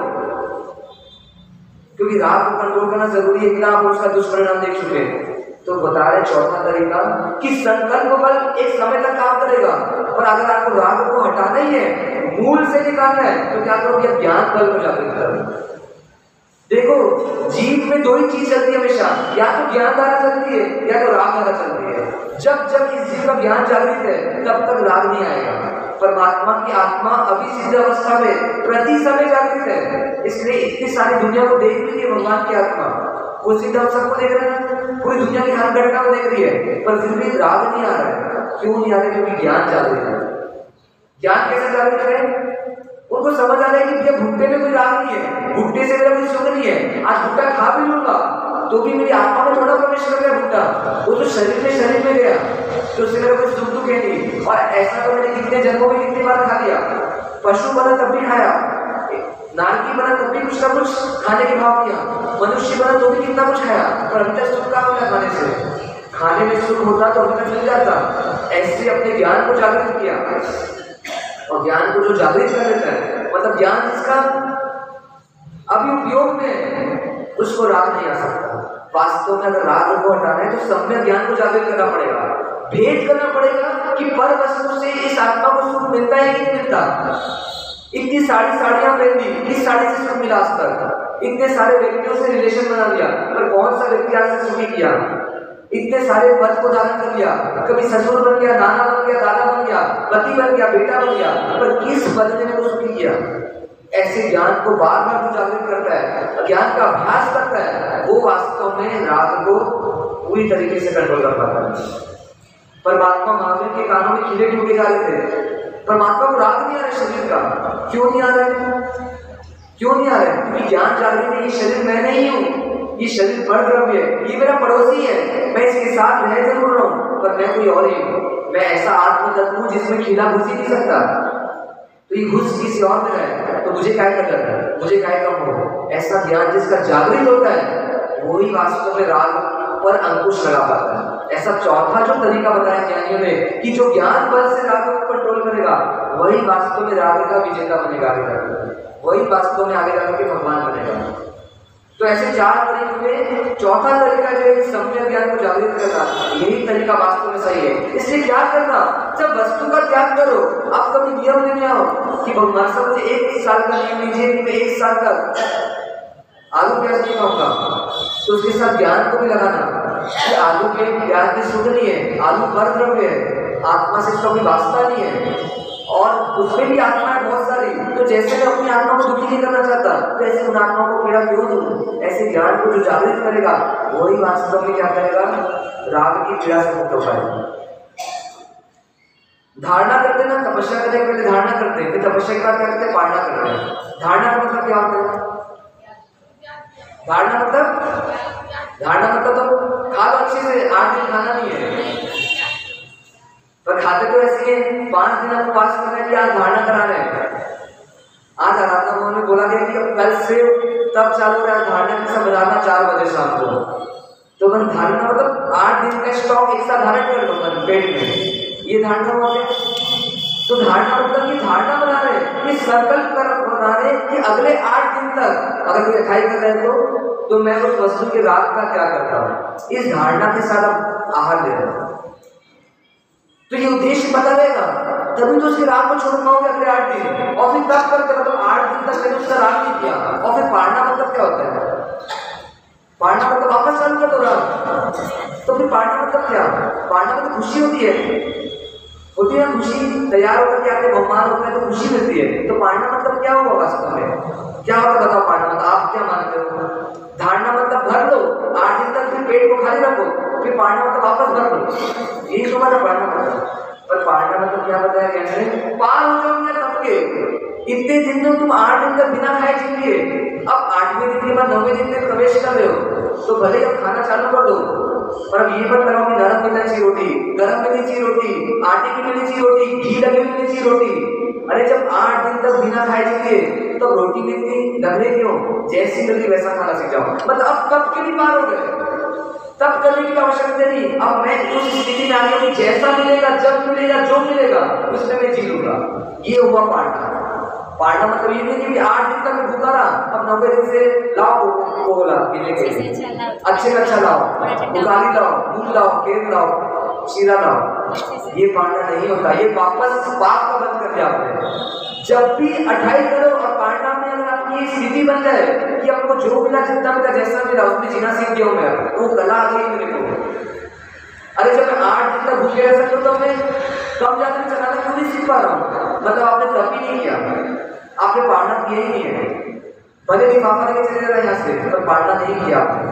S1: क्योंकि राग को कंट्रोल करना ज़रूरी है आप उसका दुष्परिणाम देख चुके हैं तो बता रहे चौथा तरीका कि संकल्प बल एक समय तक काम करेगा, पर अगर आपको राग को हटाना ही है मूल से निकालना है तो क्या करोगे? ज्ञान बल को जागृत देखो, जीव में दो ही चीज़ चलती है हमेशा। या तो ज्ञान धारा चलती है, या तो राग धारा चलती है। जब जब इस जीव का ज्ञान जागृत है, तब तक राग नहीं आएगा। परमात्मा की आत्मा अभी सिद्ध अवस्था में, प्रति समय जागृत है। इसलिए इतनी सारी दुनिया को देख रही है भगवान की आत्मा। वो सिद्ध हम सबको देख रहे हैं। पूरी दुनिया की हर घटना को देख रही है। पर फिर भी राग नहीं आ रहा है। क्यों नहीं आ रहा क्योंकि ज्ञान जागृत है। ज्ञान कैसे जागृत करें? उनको समझ आ रहा है कि भैया भुट्टे में कोई राग नहीं है। भुट्टे से मेरा कोई सुख नहीं है। आज भुट्टा खा भी लूँगा तो भी मेरी आत्मा में थोड़ा प्रवेश कर गया भुट्टा। वो तो शरीर में शरीर में गया तो उससे मेरा कुछ दुख दुख है नहीं। और ऐसा तो मैंने कितने जन्मों में कितनी बार खा लिया। पशु बना तब भी खाया। नारकी बना तब भी कुछ ना कुछ खाने के भाव किया मनुष्य बना तो भी कितना कुछ खाया। पर अभी तक सुख का मिला खाने से? खाने में सुख होता तो अभी तक मिल जाता। ऐसे अपने ज्ञान को जागृत किया। और ज्ञान को जो जागृत कर देता है मतलब ज्ञान जिसका अभी उपयोग में उसको राग नहीं आ सकता। वास्तव में अगर राग को हटाना है तो सम्य ज्ञान को जागृत करना पड़ेगा। भेद करना पड़ेगा कि पर वस्तु से इस आत्मा को सुख मिलता है कि नहीं मिलता इतनी सारी साड़ियाँ पहन ली किस साड़ी से सुख मिला आज तक। इतने सारे व्यक्तियों से रिलेशन बना लिया, पर कौन सा व्यक्ति आज से सुखी किया? इतने सारे पद को धारण कर लिया। कभी ससुर बन गया, नाना बन गया, दादा बन गया, पति बन गया, बेटा बन गया, पर किस बंदे ने को सुखी किया? ऐसे ज्ञान को बार बार जो जागृत करता है, ज्ञान का अभ्यास करता है, वो वास्तव में राग को पूरी तरीके से कंट्रोल कर पाता है। परमात्मा महावीर के कानों में कीड़े टूटे जा रहे थे। परमात्मा को राग नहीं आ रहा शरीर का। क्यों नहीं आ रहा क्यों नहीं आ रहा क्योंकि ज्ञान जागृत ये शरीर मैं नहीं हूँ। ये शरीर पर द्रव्य है, ये मेरा पड़ोसी है, मैं इसके साथ रह ज़रूर रहा हूँ पर मैं कोई और ही हूँ। मैं ऐसा आत्म तत्व हूँ जिसमें खिला घुस ही नहीं सकता। तो ये घुस किसी और में है तो मुझे क्या करना है? मुझे क्या कम हो ऐसा ज्ञान जिसका जागृत होता है, वही वास्तव में राग पर अंकुश लगा पाता है। ऐसा चौथा जो तरीका बताया ज्ञानियों ने कि जो ज्ञान बल से राग को कंट्रोल करेगा, वही वास्तव में राग का विजेता बनेगा आगे वही वास्तव में आगे जाकर के भगवान बनेगा। तो ऐसे चार तरीके में चौथा तरीका जो है सम्य ज्ञान को जागृत करना, यही तरीका वास्तव में सही है। इसलिए क्या करना, जब वस्तु का त्याग करो, आप कभी नियम लेने आओ कि भगवान सब मुझे एक साल का नियम लीजिए मैं एक साल तक आलू प्याज नहीं खाऊँगा। तो उसके साथ ज्ञान को भी लगाना कि आलू के प्याज की शुद्ध नहीं है, आलू पर द्रव्य है, आत्मा से इसका कोई वास्ता नहीं है। और उसमें भी आत्मा है बहुत सारी। तो जैसे मैं अपनी आत्मा को दुखी नहीं करना चाहता तो ऐसे उन आत्माओं को पीड़ा क्यों दूँ? ऐसे ज्ञान को जो जागृत करेगा, वही वास्तव में क्या करेगा? राग की पीड़ा से मुक्त हो पाएगा। धारणा करते ना, तपस्या करने के पहले धारणा करते फिर तपस्या के बाद क्या करते पालना करते हैं। धारणा का मतलब क्या होता है? धारणा मतलब? धारणा मतलब तो खा लो अच्छे से दिन खाना नहीं है। पर खाते तो ऐसे पाँच दिन आपको पास करने की आज धारणा करा रहे हैं। आज आराधना उन्होंने बोला गया कि कल से तब चालू रहा धारणा कैसा बजाना चार बजे शाम को। तो मैं धारणा मतलब आठ दिन का स्टॉक एक साथ धारण कर लो पेट में। ये धारणा हुआ है तो धारणा मतलब कि धारणा बना रहे ये संकल्प कर बना रहे कि अगले आठ दिन तक अगर कोई अठाई कर रहे तो तो मैं उस वस्तु के रात का क्या करता हूँ? इस धारणा के साथ अब आहार ले रहे तो ये उद्देश्य पता रहेगा तभी तो उसके राग को छोड़ पाओगे अगले आठ दिन। और फिर तब करके मतलब आठ दिन तक मैंने उसका राग नहीं किया। और फिर पाड़ना मतलब क्या होता है? पाड़ना मतलब वापस चालू कर दो राग तो फिर पाड़ना मतलब क्या? पाड़ना मतलब खुशी होती है। होती है खुशी? तैयार होकर के आते भगवान होते हैं तो खुशी मिलती है। तो पाड़ना मतलब क्या होगा वास्तव में? क्या होता बताओ पाड़ना मतलब आप क्या मानते हो? धारणा मतलब भर दो। आठ दिन तक फिर पेट को खाली रखो। फिर पाड़ना मतलब वापस भर दो। यही तुम्हारा पढ़ना पड़ता पर पढ़ना मतलब क्या बताया कैसे पार हो जाओगे तब के इतने दिन तो तुम आठ दिन तक बिना खाए ज़िंदगी अब आठवें दिन के बाद नौवें दिन में प्रवेश कर रहे हो तो भले अब खाना चालू कर दो। पर अब ये मत कराओ कि नरम मिलना चाहिए रोटी गरम मिलनी चाहिए रोटी, आटे की मिलनी चाहिए रोटी, घी लगी मिलनी चाहिए रोटी। अरे जब आठ दिन तक बिना खाए ज़िंदगी तो रोटी मिलती, लग रही क्यों? जैसी मिलती वैसा खाना सीख जाओ मतलब अब कब के भी पार हो गए? तब करने की आवश्यकता नहीं। अब मैं उस स्थिति में आ गया कि जैसा मिलेगा जब मिलेगा जो मिलेगा उसमें मैं जी लूँगा। ये हुआ पार्टनर पार्टनर मतलब ये नहीं कि आठ दिन तक मैं भूखा रहा अब नब्बे दिन से लाओ वो बोला पीने के लिए। अच्छे का अच्छा लाओ उगाली लाओ दूध लाओ केर लाओ शीरा लाओ। ये पार्टनर नहीं होता। ये वापस बात को बंद कर दिया आपने। जब भी अठाई करो और आपकी स्थिति बन जाए कि आपको जो मिला जितना मिला, जैसा मिला, उसमें जीना सीख गया मैं। वो कला आ गई मेरे को अरे जब मैं आठ दिन तक भूखे रह सकता हूँ तो मैं कम जाकर चलाना क्यों नहीं सीख पा रहा हूँ? मतलब आपने ही नहीं किया। आपने पाड़ना किया ही नहीं है। भले लिफाफा लेके चले जा रहे यहाँ से, पर पाड़ना नहीं किया आपने।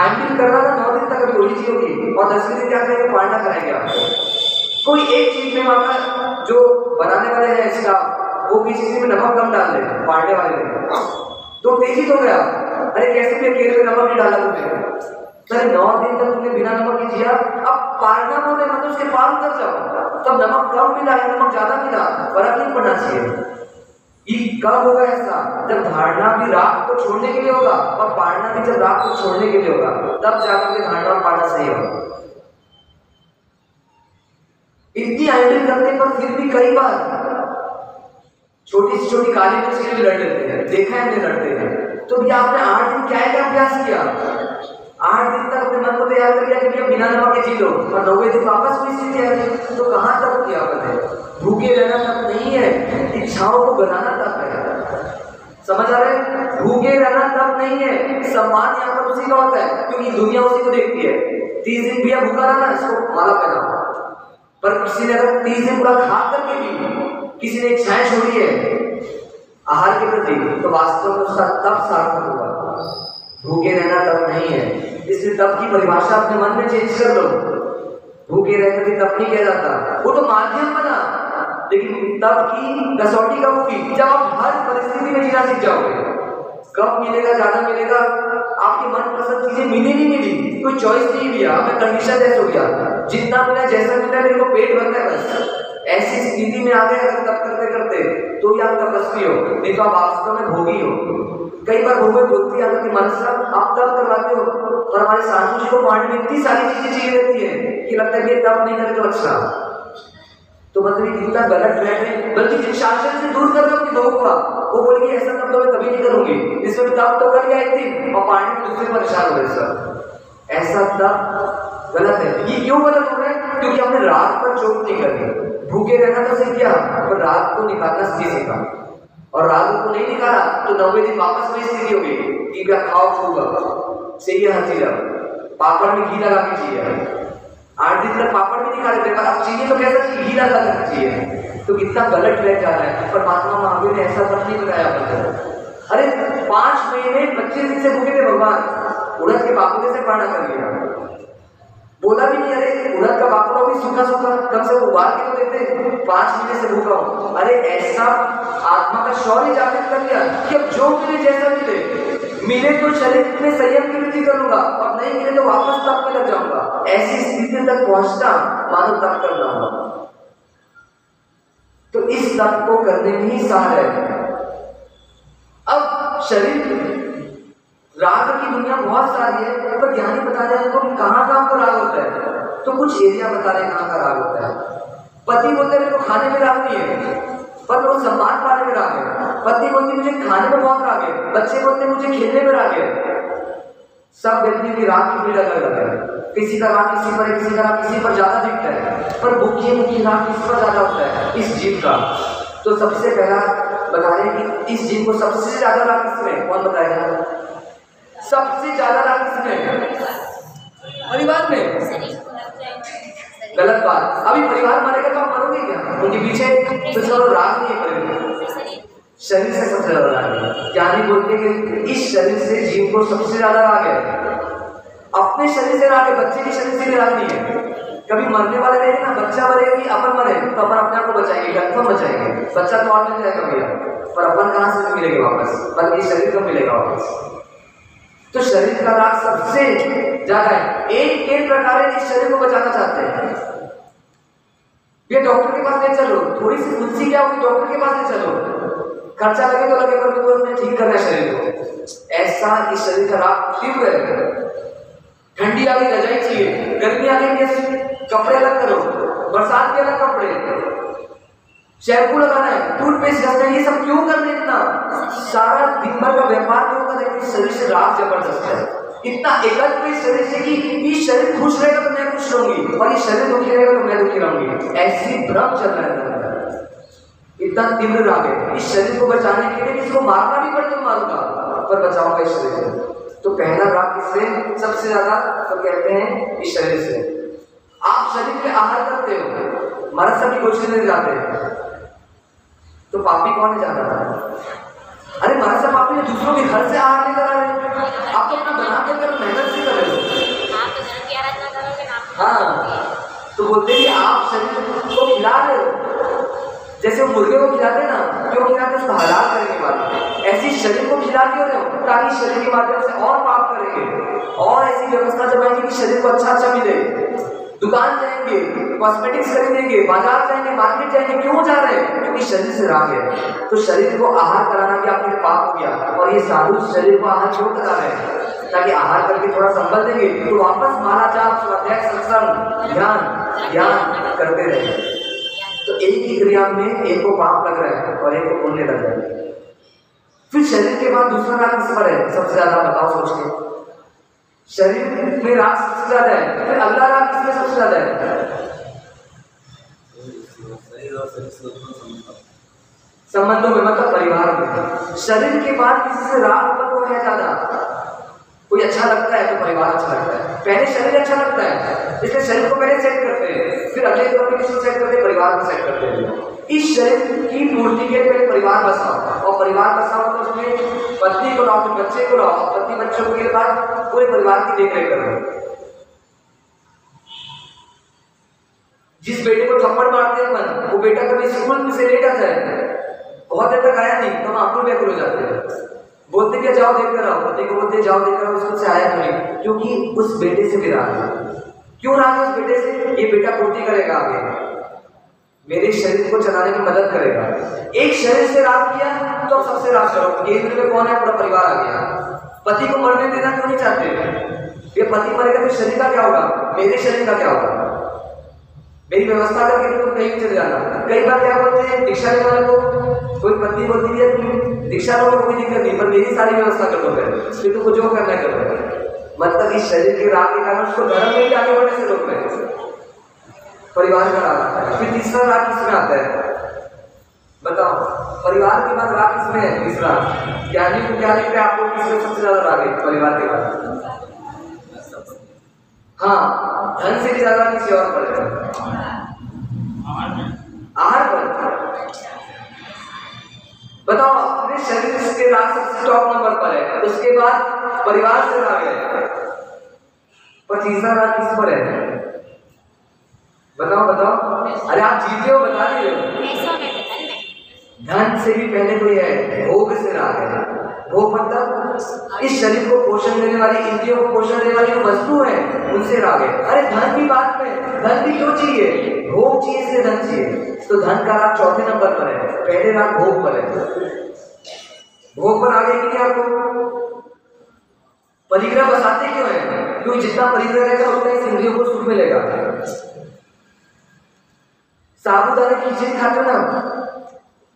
S1: आईपीएल कर रहा था नौ दिन तक, अभी होली जी होगी, और दसवीं दिन क्या करेंगे पाड़ना कराएँगे आपको। कोई एक चीज़ में वहाँ जो बनाने वाले हैं इसका वो चीज़ में नमक कम डाल दे पाड़ने वाले में। तो तेज़ी तो गया। अरे कैसे भी केले में नमक नहीं डाला तुमने। अरे नौ दिन तक तुमने बिना नमक की जिया, अब पारना बोले मतलब उसके पार उतर जाओ। तब नमक कम मिला या नमक ज़्यादा मिला फ़र्क नहीं पड़ना चाहिए? कब होगा ऐसा? जब धारणा भी राग को छोड़ने के लिए होगा, और पाड़ना भी जब राग को छोड़ने के लिए होगा, तब जाकर के धारणा और पाड़ना सही होगा। इतनी आइडल करने पर फिर भी कई बार छोटी सी छोटी काली मिर्च के लिए लड़ लेते हैं। देखा है लड़ते हैं। तो भैया आपने आठ दिन क्या क्या अभ्यास किया? आठ दिन तक अपने मन को तैयार कर लिया कि भैया बिना नमक के जी लो। और नौवे दिन वापस वही स्थिति आ तो कहाँ तक किया आपने? भूखे रहना तक नहीं है। इच्छाओं को बनाना तक है। समझ आ रहे भूखे रहना तब नहीं है। सम्मान यहाँ पर उसी का होता है, क्योंकि दुनिया उसी को देखती है। तीस दिन भैया भूखा रहना, इसको माला पहना पर किसी ने अगर तीस दिन पूरा खा करके भी किसी ने इच्छाएँ छोड़ी है, आहार के प्रति तो वास्तव में उसका तब सार्थक होगा भूखे रहना तब नहीं है। इसलिए तब की परिभाषा अपने मन में चेंज कर लो। भूखे रहकर के तब नहीं किया जाता। वो तो माध्यम बना। लेकिन तब की कसौटी कब होगी? जब आप हर परिस्थिति में जीना सीख जाओगे। कब मिलेगा, ज़्यादा मिलेगा? आपकी मनपसंद चीज़ें मिली नहीं मिली। कोई चॉइस नहीं दिया हमें कंडीशन ऐसा हो गया। जितना मिला, जैसा मिला, मेरे को पेट भरता है बस। ऐसी स्थिति में आ गए अगर तब करते करते तो ही आप तपस्वी हो, नहीं तो आप वास्तव में भोगी हो। कई बार भोगे बोलती है कि मन साहब आप तब करवाते हो और हमारे सासू जी को पानी में इतनी सारी चीज़ें चाहिए रहती है कि लगता है कि तब नहीं करे तो अच्छा तो मतलब कितना गलत ट्रैक है, बल्कि जिस शासन से दूर कर दो बहू का वो बोलेगी, ऐसा तब तो मैं कभी नहीं करूँगी। इसमें तब तो कर आई थी, और पानी में दूसरे परेशान हो गए सर ऐसा तब गलत है। ये क्यों गलत हो रहा है? क्योंकि हमने रात पर चोट नहीं करनी भूखे रहना तो सीख गया पर रात को निकालना सीख सीखा और रात को नहीं निकाला तो नब्बे दिन वापस वही स्थिति हो गई। कि क्या खाओ छूगा सही है हर चीज़ पापड़ में घी लगा के चाहिए। आठ दिन तक पापड़ भी नहीं खा पर अब चाहिए तो कैसा चाहिए घी लगा कर चाहिए। तो कितना गलत रह जा रहा है। परमात्मा महावीर ने ऐसा सब नहीं बताया अरे, पाँच महीने, पच्चीस दिन से भूखे थे भगवान। उड़द के बाकुले से पाना कर लिया बोला भी नहीं, अरे उड़द का बाकुला भी सूखा सूखा कम से उबाल के तो देते पाँच महीने से भूखा हूँ। अरे ऐसा आत्मा का शौर्य जागृत कर लिया कि अब जो मिले जैसा मिले। मिले तो शरीर में संयम की वृद्धि करूँगा और नहीं मिले तो वापस तप में लग जाऊँगा। ऐसी स्थिति तक पहुँचना मानव तप करना होगा तो इस तप को करने में ही सार है। अब शरीर राग की दुनिया बहुत सारी है पर ज्ञानी बता रहे हैं कि कहाँ कहाँ पर राग होता है? तो कुछ एरिया बता रहे हैं कहाँ का राग होता है। पति बोलते, मेरे को खाने में राग नहीं है। पर वो सम्मान पाने में राग है। पत्नी बोलती, मुझे खाने में बहुत राग है। बच्चे बोलते, मुझे खेलने में राग है। सब व्यक्ति की राग की भीड़ अलग अलग है। किसी का राग किसी पर किसी का राग किसी पर ज़्यादा दिखता है। पर मुख्य मुख्य राग किस पर ज़्यादा होता है। इस जीव का। तो सबसे पहला बता रहे कि इस जीव को सबसे ज़्यादा राग किसमें? कौन बताएगा? सबसे ज़्यादा राग किसमें परिवार में? गलत बात। अभी परिवार मरेगा तो आप मरोगे क्या? उनके पीछे तो राग नहीं है परिवार शरीर से सबसे ज़्यादा राग है। ज्ञानी बोलते कि इस शरीर से जीव को सबसे ज़्यादा राग है। अपने शरीर से राग है, बच्चे के शरीर से भी राग नहीं है। कभी मरने वाले रहेंगे ना, बच्चा मरेगा कि अपन मरे तो अपन अपने आप को बचाएँगे कंफर्म बचाएँगे। बच्चा तो और मिल जाएगा भैया, पर अपन कहाँ से मिलेगा वापस? बल्कि शरीर को मिलेगा वापस। तो शरीर का राग सबसे ज़्यादा है। एक एक प्रकार इस शरीर को बचाना चाहते हैं। ये डॉक्टर के पास नहीं चलो। थोड़ी सी तुलसी क्या होगी? डॉक्टर के पास नहीं चलो। खर्चा लगे तो लगे, पर ठीक करना शरीर को। ऐसा इस शरीर का राग तीव्र है। ठंडी आ गई रजाई चाहिए। गर्मी आ गई कपड़े अलग करो। बरसात के अलग कपड़े। शैम्पू लगाना है, टूथपेस्ट घसना ये सब क्यों कर इतना? सारा दिन भर का व्यापार क्यों कर रहे शरीर से राग ज़बरदस्त है। इतना एकत्र शरीर से कि ये शरीर खुश रहेगा तो मैं खुश रहूँगी, और ये शरीर दुखी रहेगा तो मैं दुखी रहूँगी। ऐसी भ्रम चल रहा है इतना तीव्र राग है। इस शरीर को बचाने के लिए इसको मारना भी पड़े तो मारूँगा पर बचाऊँगा इस शरीर को। तो पहला राग किससे? सबसे ज़्यादा तो कहते हैं इस शरीर से। आप शरीर के आहार करते हो मरद सभी गोष्ठी में जाते हैं। तो पापी कौन है था अरे मरद सब पापी दूसरों के घर से आहार नहीं आ रहे आप तो अपना बना के कर मेहनत से कर रहे हो। हाँ। तो बोलते हैं कि आप शरीर को खिला रहे हो। जैसे मुर्गे को खिलाते ना क्यों खिलाते उसको हलाल करने के बाद। ऐसी शरीर को खिला क्यों रहे हो? ताकि शरीर के माध्यम से और पाप करेंगे। और ऐसी व्यवस्था जब आएगी कि शरीर को अच्छा अच्छा मिले। दुकान जाएँगे कॉस्मेटिक्स खरीदेंगे, बाज़ार जाएँगे मार्केट जाएँगे, क्यों जा रहे हैं? क्योंकि शरीर से राग है। तो शरीर को आहार कराना भी आपके पाप गया और ये साधु शरीर को आहार क्यों करा रहे हैं? ताकि आहार करके थोड़ा संबल देंगे तो वापस माला जाप, स्वाध्याय, सत्संग, ध्यान ज्ञान करते रहे। तो एक ही क्रिया में एक को पाप लग रहा है और एक को पुण्य लग रहा है। फिर शरीर के बाद दूसरा राग किस पर है? सबसे ज़्यादा बताओ सोच के। शरीर में राग सबसे ज़्यादा है, फिर अगला राग किसमें सबसे ज़्यादा है? संबंधों में मतलब परिवार में। शरीर के बाद किसी से राग उत्पन्न है ज़्यादा कोई अच्छा लगता है तो परिवार अच्छा लगता है। पहले शरीर अच्छा लगता है इसलिए शरीर को पहले सेट करते हैं, फिर अगले दौर में किसको सेट करते हैं, परिवार को सेट करते हैं। इस शरीर की पूर्ति के पहले परिवार बसा होता और परिवार बसा हो तो उसमें पत्नी को लाओ बच्चे को लाओ। पत्नी बच्चों के बाद पूरे परिवार की देख रेख करो। जिस बेटे को थप्पड़ मारते हैं अपन, वो बेटा कभी स्कूल से लेट आ जाए बहुत देर तक आया नहीं तो आँखों व्याकुल हो जाते हैं। बोलते क्या, जाओ देख कर आओ। पति को बोलते, जाओ देख कर उसको से आया नहीं? क्योंकि उस बेटे से भी है। क्यों है उस बेटे से? ये बेटा पूर्ति करेगा आगे। मेरे शरीर को चलाने में मदद करेगा। एक शरीर से राग किया तो सबसे राग करो। केंद्र में कौन है? पूरा परिवार आ गया। पति को मरने देना क्यों नहीं चाहते? ये पति मरेगा तो शरीर का क्या होगा? मेरे शरीर का क्या होगा? मेरी व्यवस्था करके तुम कहीं चले जाना। कई बार क्या बोलते हैं, दीक्षा लेने वाले को, कोई पत्नी बोलती है, तुम दीक्षा लो कोई दिक्कत नहीं, पर मेरी सारी व्यवस्था कर दो फिर। तुमको जो करना है करो मतलब इस शरीर के राग के कारण उसको धर्म में आगे बढ़ने से रोक रहे परिवार का राग आता है। फिर तीसरा राग किसमें आता है? बताओ। परिवार के बाद राग किसमें है? तीसरा। ज्ञानी को क्या लिखते हैं आपको किसमें सबसे ज़्यादा राग है? परिवार के बाद। हाँ धन से भी ज़्यादा किसी और पर आहार पर। बताओ, अपने शरीर के राग सबसे टॉप नंबर पर है। उसके बाद परिवार से राग है। पर तीसरा राग किस पर है? बताओ बताओ। अरे आप जीते हो बता रहे हो? धन से भी पहले कोई है भोग से राग है। भोग मतलब इस शरीर को पोषण देने वाली इंद्रियों को पोषण देने वाली जो वस्तु है उनसे राग है। अरे धन की बात में धन भी क्यों चाहिए? भोग चाहिए इसलिए धन चाहिए। तो धन का राग चौथे नंबर पर है पहले राग भोग पर है। भोग पर आगे कि आपको परिग्रह बसाते क्यों है? क्योंकि जितना परिग्रह रहेगा उतना इस इंद्रियों को सुख मिलेगा। साबुदाना खिचड़ी खाते ना?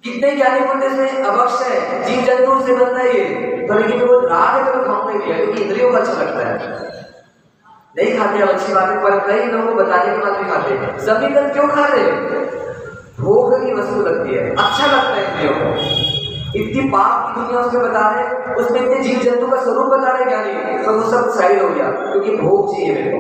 S1: कितने ज्ञानी बोलते इसमें अवक्ष है, जीव जंतु से बनता है ये। तो लेकिन वो राग है तो मैं खाऊँगा ही क्योंकि इंद्रियों को अच्छा लगता है। नहीं खाते अच्छी बात है पर कई लोगों को बताने के बाद भी खाते हैं। सभी कर क्यों खा रहे भोग की वस्तु लगती है अच्छा लगता है इंद्रियों को। इतनी पाप की दुनिया उसमें बता रहे उसमें इतने जीव जंतु का स्वरूप बता रहे ज्ञानी तो वो सब साइड हो गया, क्योंकि भोग चाहिए मेरे को।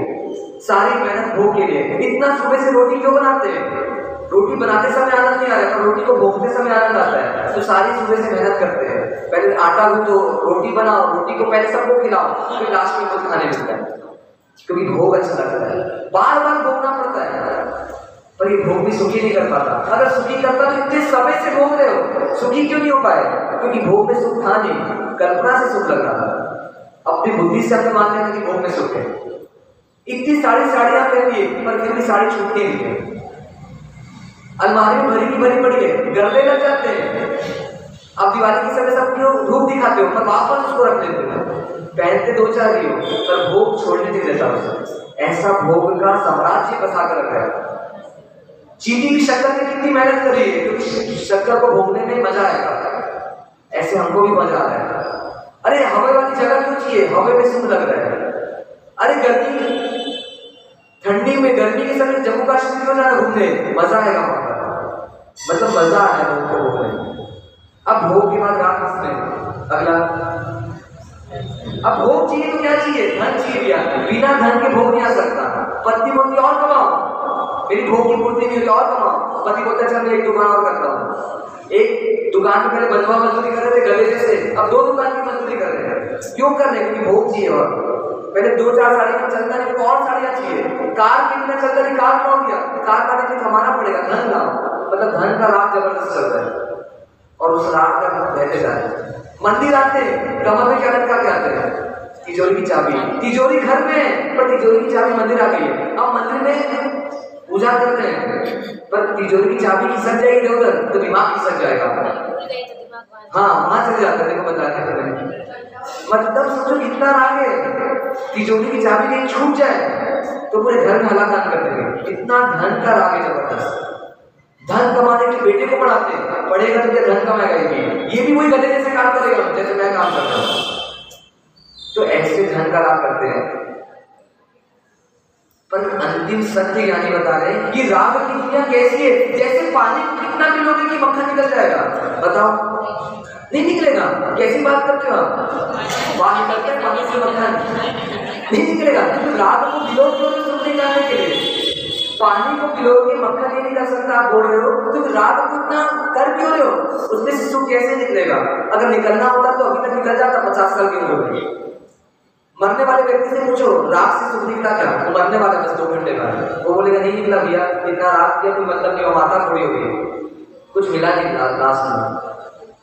S1: सारी मेहनत भोग के लिए। इतना सुबह से रोटी क्यों बनाते हैं? रोटी बनाते समय आनंद नहीं आ रहा, पर रोटी को भोगते समय आनंद आता है। तो सारी सुबह से मेहनत करते हैं। पहले आटा गूंथो, रोटी बनाओ, रोटी को पहले सबको खिलाओ, फिर लास्ट में खुद खाने मिलता है। क्योंकि भोग अच्छा लगता है। बार बार भोगना पड़ता है। पर ये भोग भी सुखी नहीं कर पाता। अगर सुखी करता तो इतने समय से भोग रहे हो। सुखी क्यों नहीं हो पाए? क्योंकि भोग में सुख था नहीं। कल्पना से सुख लग रहा था। अपनी बुद्धि से अपने मानते हैं कि भोग में सुख है। इतनी सारी साड़ियाँ पहनी पर फिर भी साड़ी छूटती नहीं अलमारी में भरी की भरी पड़ी है गर्दे लग जाते हैं। अब दिवाली के समय सब क्यों धूप दिखाते हो? पर वापस उसको रख लेते हो पहनते दो चार ही हो, पर भोग छोड़ने नहीं देता उसे। ऐसा भोग का साम्राज्य बसा कर रखा है। चीनी की शक्कर ने कितनी मेहनत करी है, क्योंकि शक्कर को भोगने में मज़ा आएगा ऐसे हमको भी मज़ा आ रहा है। अरे, हवा वाली जगह क्यों चाहिए? हवा में सुख लग रहा है। अरे, गर्मी, ठंडी में गर्मी के समय जम्मू कश्मीर में जाना घूमने? मज़ा आएगा वहाँ। मतलब मज़ा है भोग को भोग में अब भोग के बाद रात में अगला। अब भोग चाहिए तो क्या चाहिए? धन चाहिए क्या बिना धन के भोग नहीं आ सकता। पत्नी बोलती, और कमाओ। मेरी भोग की पूर्ति नहीं होती और कमाओ। पति बोलता, चल मैं एक दुकान और करता हूँ। एक दुकान में पहले बंधुआ मजदूरी कर रहे थे, गले से। अब दो दुकान की मजदूरी कर रहे हैं। क्यों कर रहे हैं? क्योंकि भोग चाहिए और। पहले दो चार साड़ी में चलता नहीं तो और साड़ियाँ चाहिए। कार के बिना चलता नहीं, कार कौन गया कार का कमाना पड़ेगा, धन लाओ। मतलब धन का राग ज़बरदस्त चल रहा है। और उस राग का बहते जा रहे मंदिर आते हैं कमर में क्या लटका के आते हैं तिजोरी की चाबी। तिजोरी घर में है, पर तिजोरी की चाबी मंदिर आ गई है। अब मंदिर में पूजा करते हैं, पर तिजोरी की चाबी खिसक जाएगी इधर उधर तो दिमाग खिसक जाएगा। हाँ वहाँ चले जाते देखो बताते हैं। मतलब सोचो कितना राग है। तिजोरी की चाबी कहीं छूट जाए तो पूरे घर में हलाकान कर देंगे। इतना धन का राग है ज़बरदस्त। धन कमाने के बेटे को पढ़ाते हैं। पढ़ेगा तो क्या धन कमाएगा ये ये भी वही गधे जैसे काम करेगा। जैसे मैं काम करता हूँ। तो ऐसे धन का लाभ करते हैं। पर अंतिम सत्य ज्ञानी बता रहे हैं कि राग की दुनिया कैसी है? जैसे पानी कितना किलोगे कि मक्खन निकल जाएगा। बताओ। नहीं निकलेगा। कैसी बात करते हो आप? बाहर निकलते पानी से मक्खन। नहीं निकलेगा। राग को गिलो क्यों सुख निकालने के लिए। पानी को पिलो के मक्खन नहीं निकल सकता, आप बोल रहे हो। तो रात को इतना कर क्यों रहे हो? उसमें शिशु कैसे निकलेगा? अगर निकलना होता तो अभी तक निकल जाता, पचास साल की उम्र में। मरने वाले व्यक्ति से पूछो, रात से सुख निकला क्या? वो मरने वाला बस दो घंटे बाद। वो बोलेगा, नहीं निकला भैया, इतना रात किया कोई मतलब नहीं माता थोड़ी हो गई कुछ मिला नहीं लास्ट में।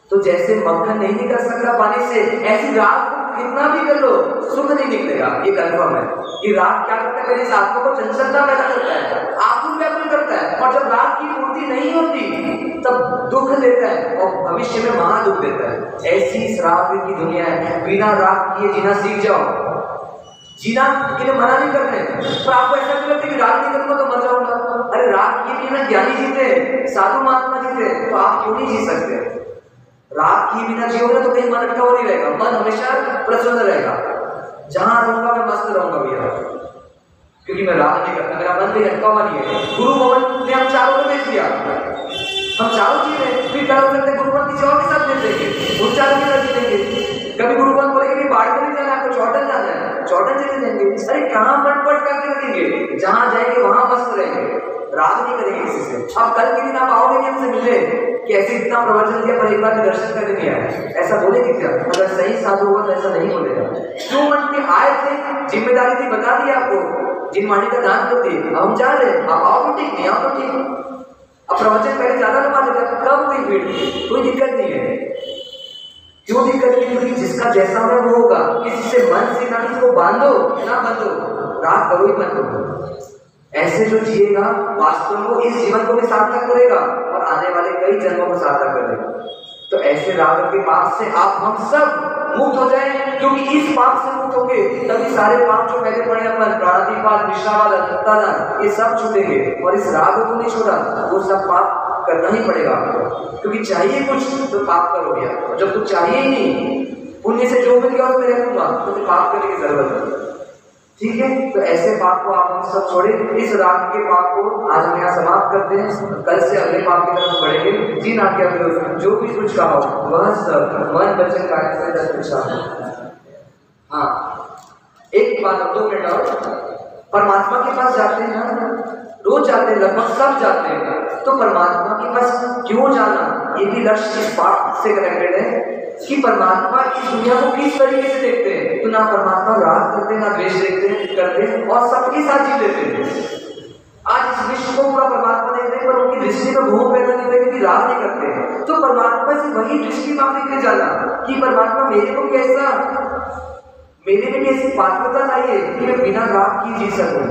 S1: तो जैसे मक्खन नहीं निकल सकता पानी से, ऐसी रात को कितना भी कर लो, सुख नहीं निकलेगा। ये कंफर्म है कि राग क्या करता है? मेरी आत्मा को चंचलता पैदा करता है आकुल व्याकुल करता है। और जब राग की पूर्ति नहीं होती, तब दुख देता है और भविष्य में महा दुख देता है। ऐसी इस राग की दुनिया है। बिना राग किए जीना सीख जाओ। जीना के लिए मना नहीं कर रहे। पर आपको ऐसा क्यों लगता है कि राग नहीं करूँगा तो मर जाऊँगा? अरे राग किए बिना ज्ञानी जीते, साधु महात्मा जीते तो आप क्यों नहीं जी सकते? राग किए बिना जियोगे तो कहीं मन अटका नहीं रहेगा। मन हमेशा प्रसन्न रहेगा। जहाँ रहूँगा मैं मस्त रहूँगा भैया। क्योंकि मैं राग नहीं करता, मेरा मन भी अटका हुआ नहीं है। गुरु भवन ने हम चारों को भेज दिया। हम चारों जी रहे फिर क्या हो सकता गुरु भवन किसी और के साथ भेज देंगे। उन चारों के साथ जीतेंगे कभी गुरु भवन बोलेंगे बाढ़ में नहीं जाना आपको चौटन जाना है। चौटन चले जाएँगे। अरे, कहाँ पट करके रखेंगे? जहाँ जाएँगे, वहाँ राग नहीं करेंगे किसी से। अब कल के दिन आप आओगे नहीं हमसे मिले कि ऐसे इतना प्रवचन दिया, पर एक बार दर्शन करने नहीं आया ऐसा बोलेंगे क्या? अगर सही साधु होगा तो ऐसा नहीं बोलेगा। क्यों मन के आए थे? ज़िम्मेदारी थी, बता दी आपको। जिन वाणी का दान कर दिए। अब हम जा रहे आप आओ तो ठीक, नहीं आओ तो ठीक। अब प्रवचन पहले ज़्यादा लंबा देता कब कोई भीड़ कोई दिक्कत नहीं है। क्यों दिक्कत नहीं क्योंकि जिसका जैसा मैं वो होगा। किसी से मन से ना किसी को बांधो, ना बांधो। रात करो ही मत। करो ऐसे जो जिएगा, वास्तव में वो इस जीवन को भी सार्थक करेगा और आने वाले कई जन्मों को सार्थक करेगा तो ऐसे राग के पाप से आप हम सब मुक्त हो जाए, क्योंकि इस पाप से मुक्त होंगे, तभी सारे पाप जो पहले पड़े अपन प्राणाधिपात निशावाद अंतादान ये सब छूटेंगे। और इस राग को नहीं छोड़ा, वो सब पाप करना ही पड़ेगा आपको। क्योंकि चाहिए कुछ तो पाप करोगे जब कुछ चाहिए ही नहीं, पुण्य से जो मिल गया रह लूँगा तो फिर पाप करने की ज़रूरत है ठीक है तो ऐसे पाप को आप हम सब छोड़े। इस रात के पाप को आज हम यहाँ समाप्त करते हैं। कल से अगले पाप की तरफ़ बढ़ेंगे। जी ना अगले जो भी कुछ कहा हो वह सब मन वचन कार्य से दस हाँ एक बात दो मिनट और। परमात्मा के पास जाते हैं ना? रोज जाते हैं, लगभग सब जाते हैं। तो परमात्मा के पास क्यों जाना? ये भी लक्ष्य इस बात से कनेक्टेड है कि परमात्मा इस दुनिया को किस तरीके से देखते हैं? तो ना परमात्मा राग करते, ना द्वेष देखते हैं करते हैं और सबके साथ जी लेते हैं। आज इस विश्व को पूरा परमात्मा देख रहे हैं, पर उनकी दृष्टि में भूख पैदा नहीं होता क्योंकि राग नहीं करते। तो परमात्मा से वही दृष्टि मांगने के जाना कि परमात्मा मेरे को कैसा मेरे में भी ऐसी पात्रता चाहिए कि मैं बिना राग की जी सकूँ।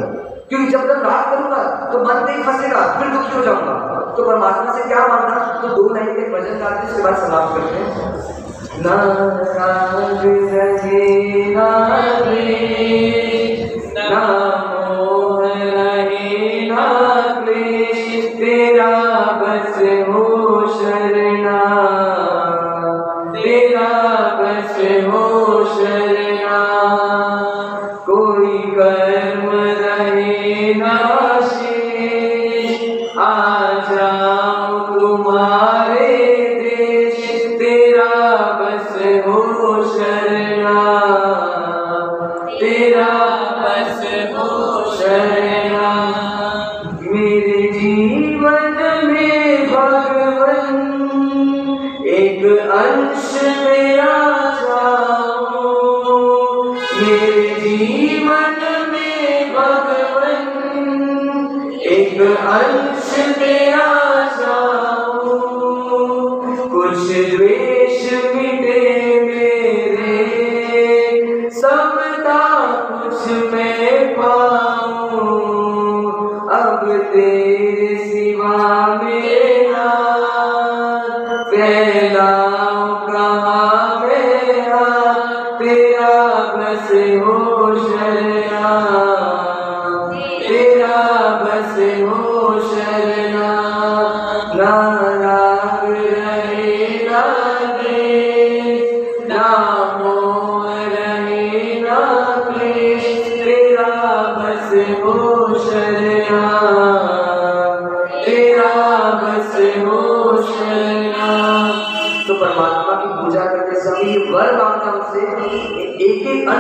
S1: क्योंकि जब तक राग करूँगा तो मन नहीं फंसेगा, फिर दुखी हो जाऊँगा। तो परमात्मा से क्या मांगना? तो दो लाइन के भजन गाते उसके बाद समाप्त करते हैं। ना राग रहे ना ना अब तेरे सिवा मेरा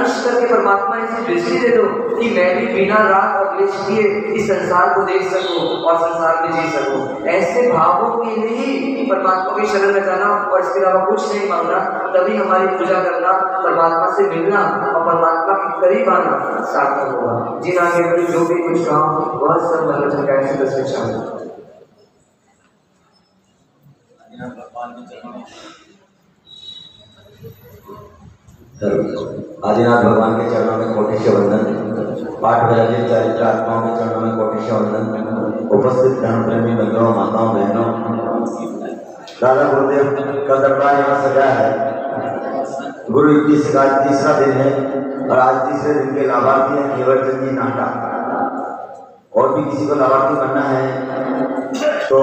S1: अंश करके परमात्मा ऐसी दृष्टि दे दो कि मैं भी बिना राग और क्लेश किए इस संसार को देख सकूँ और संसार में जी सकूँ। ऐसे भावों के लिए ही परमात्मा की शरण में जाना और इसके अलावा कुछ नहीं मांगना, तभी हमारी पूजा करना, परमात्मा से मिलना और परमात्मा के करीब आना सार्थक होगा। जिन आगे जो भी कुछ कहा, वह सब मनोरंजन का ऐसे दस शामिल
S2: आदिनाथ भगवान के चरणों में कोटि से वंदन पाठ विराजित चरित्र आत्माओं के चरणों में कोटि से वंदन उपस्थित धर्म प्रेमी बंधुओं, माताओं, बहनों। दादा गुरुदेव का दरबार यहाँ सजा है। गुरु इक्कीस का तीसरा दिन है और आज तीसरे दिन के लाभार्थी हैं केवल चंद जी नाटा और भी किसी को लाभार्थी बनना है तो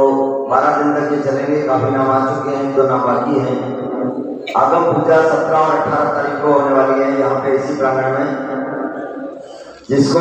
S2: बारह दिन तक ये चलेंगे। काफ़ी नाम आ चुके हैं जो नाम बाकी हैं। आगम पूजा सत्रह और अठारह तारीख को होने वाली है यहाँ पे इसी प्रांगण में। जिसको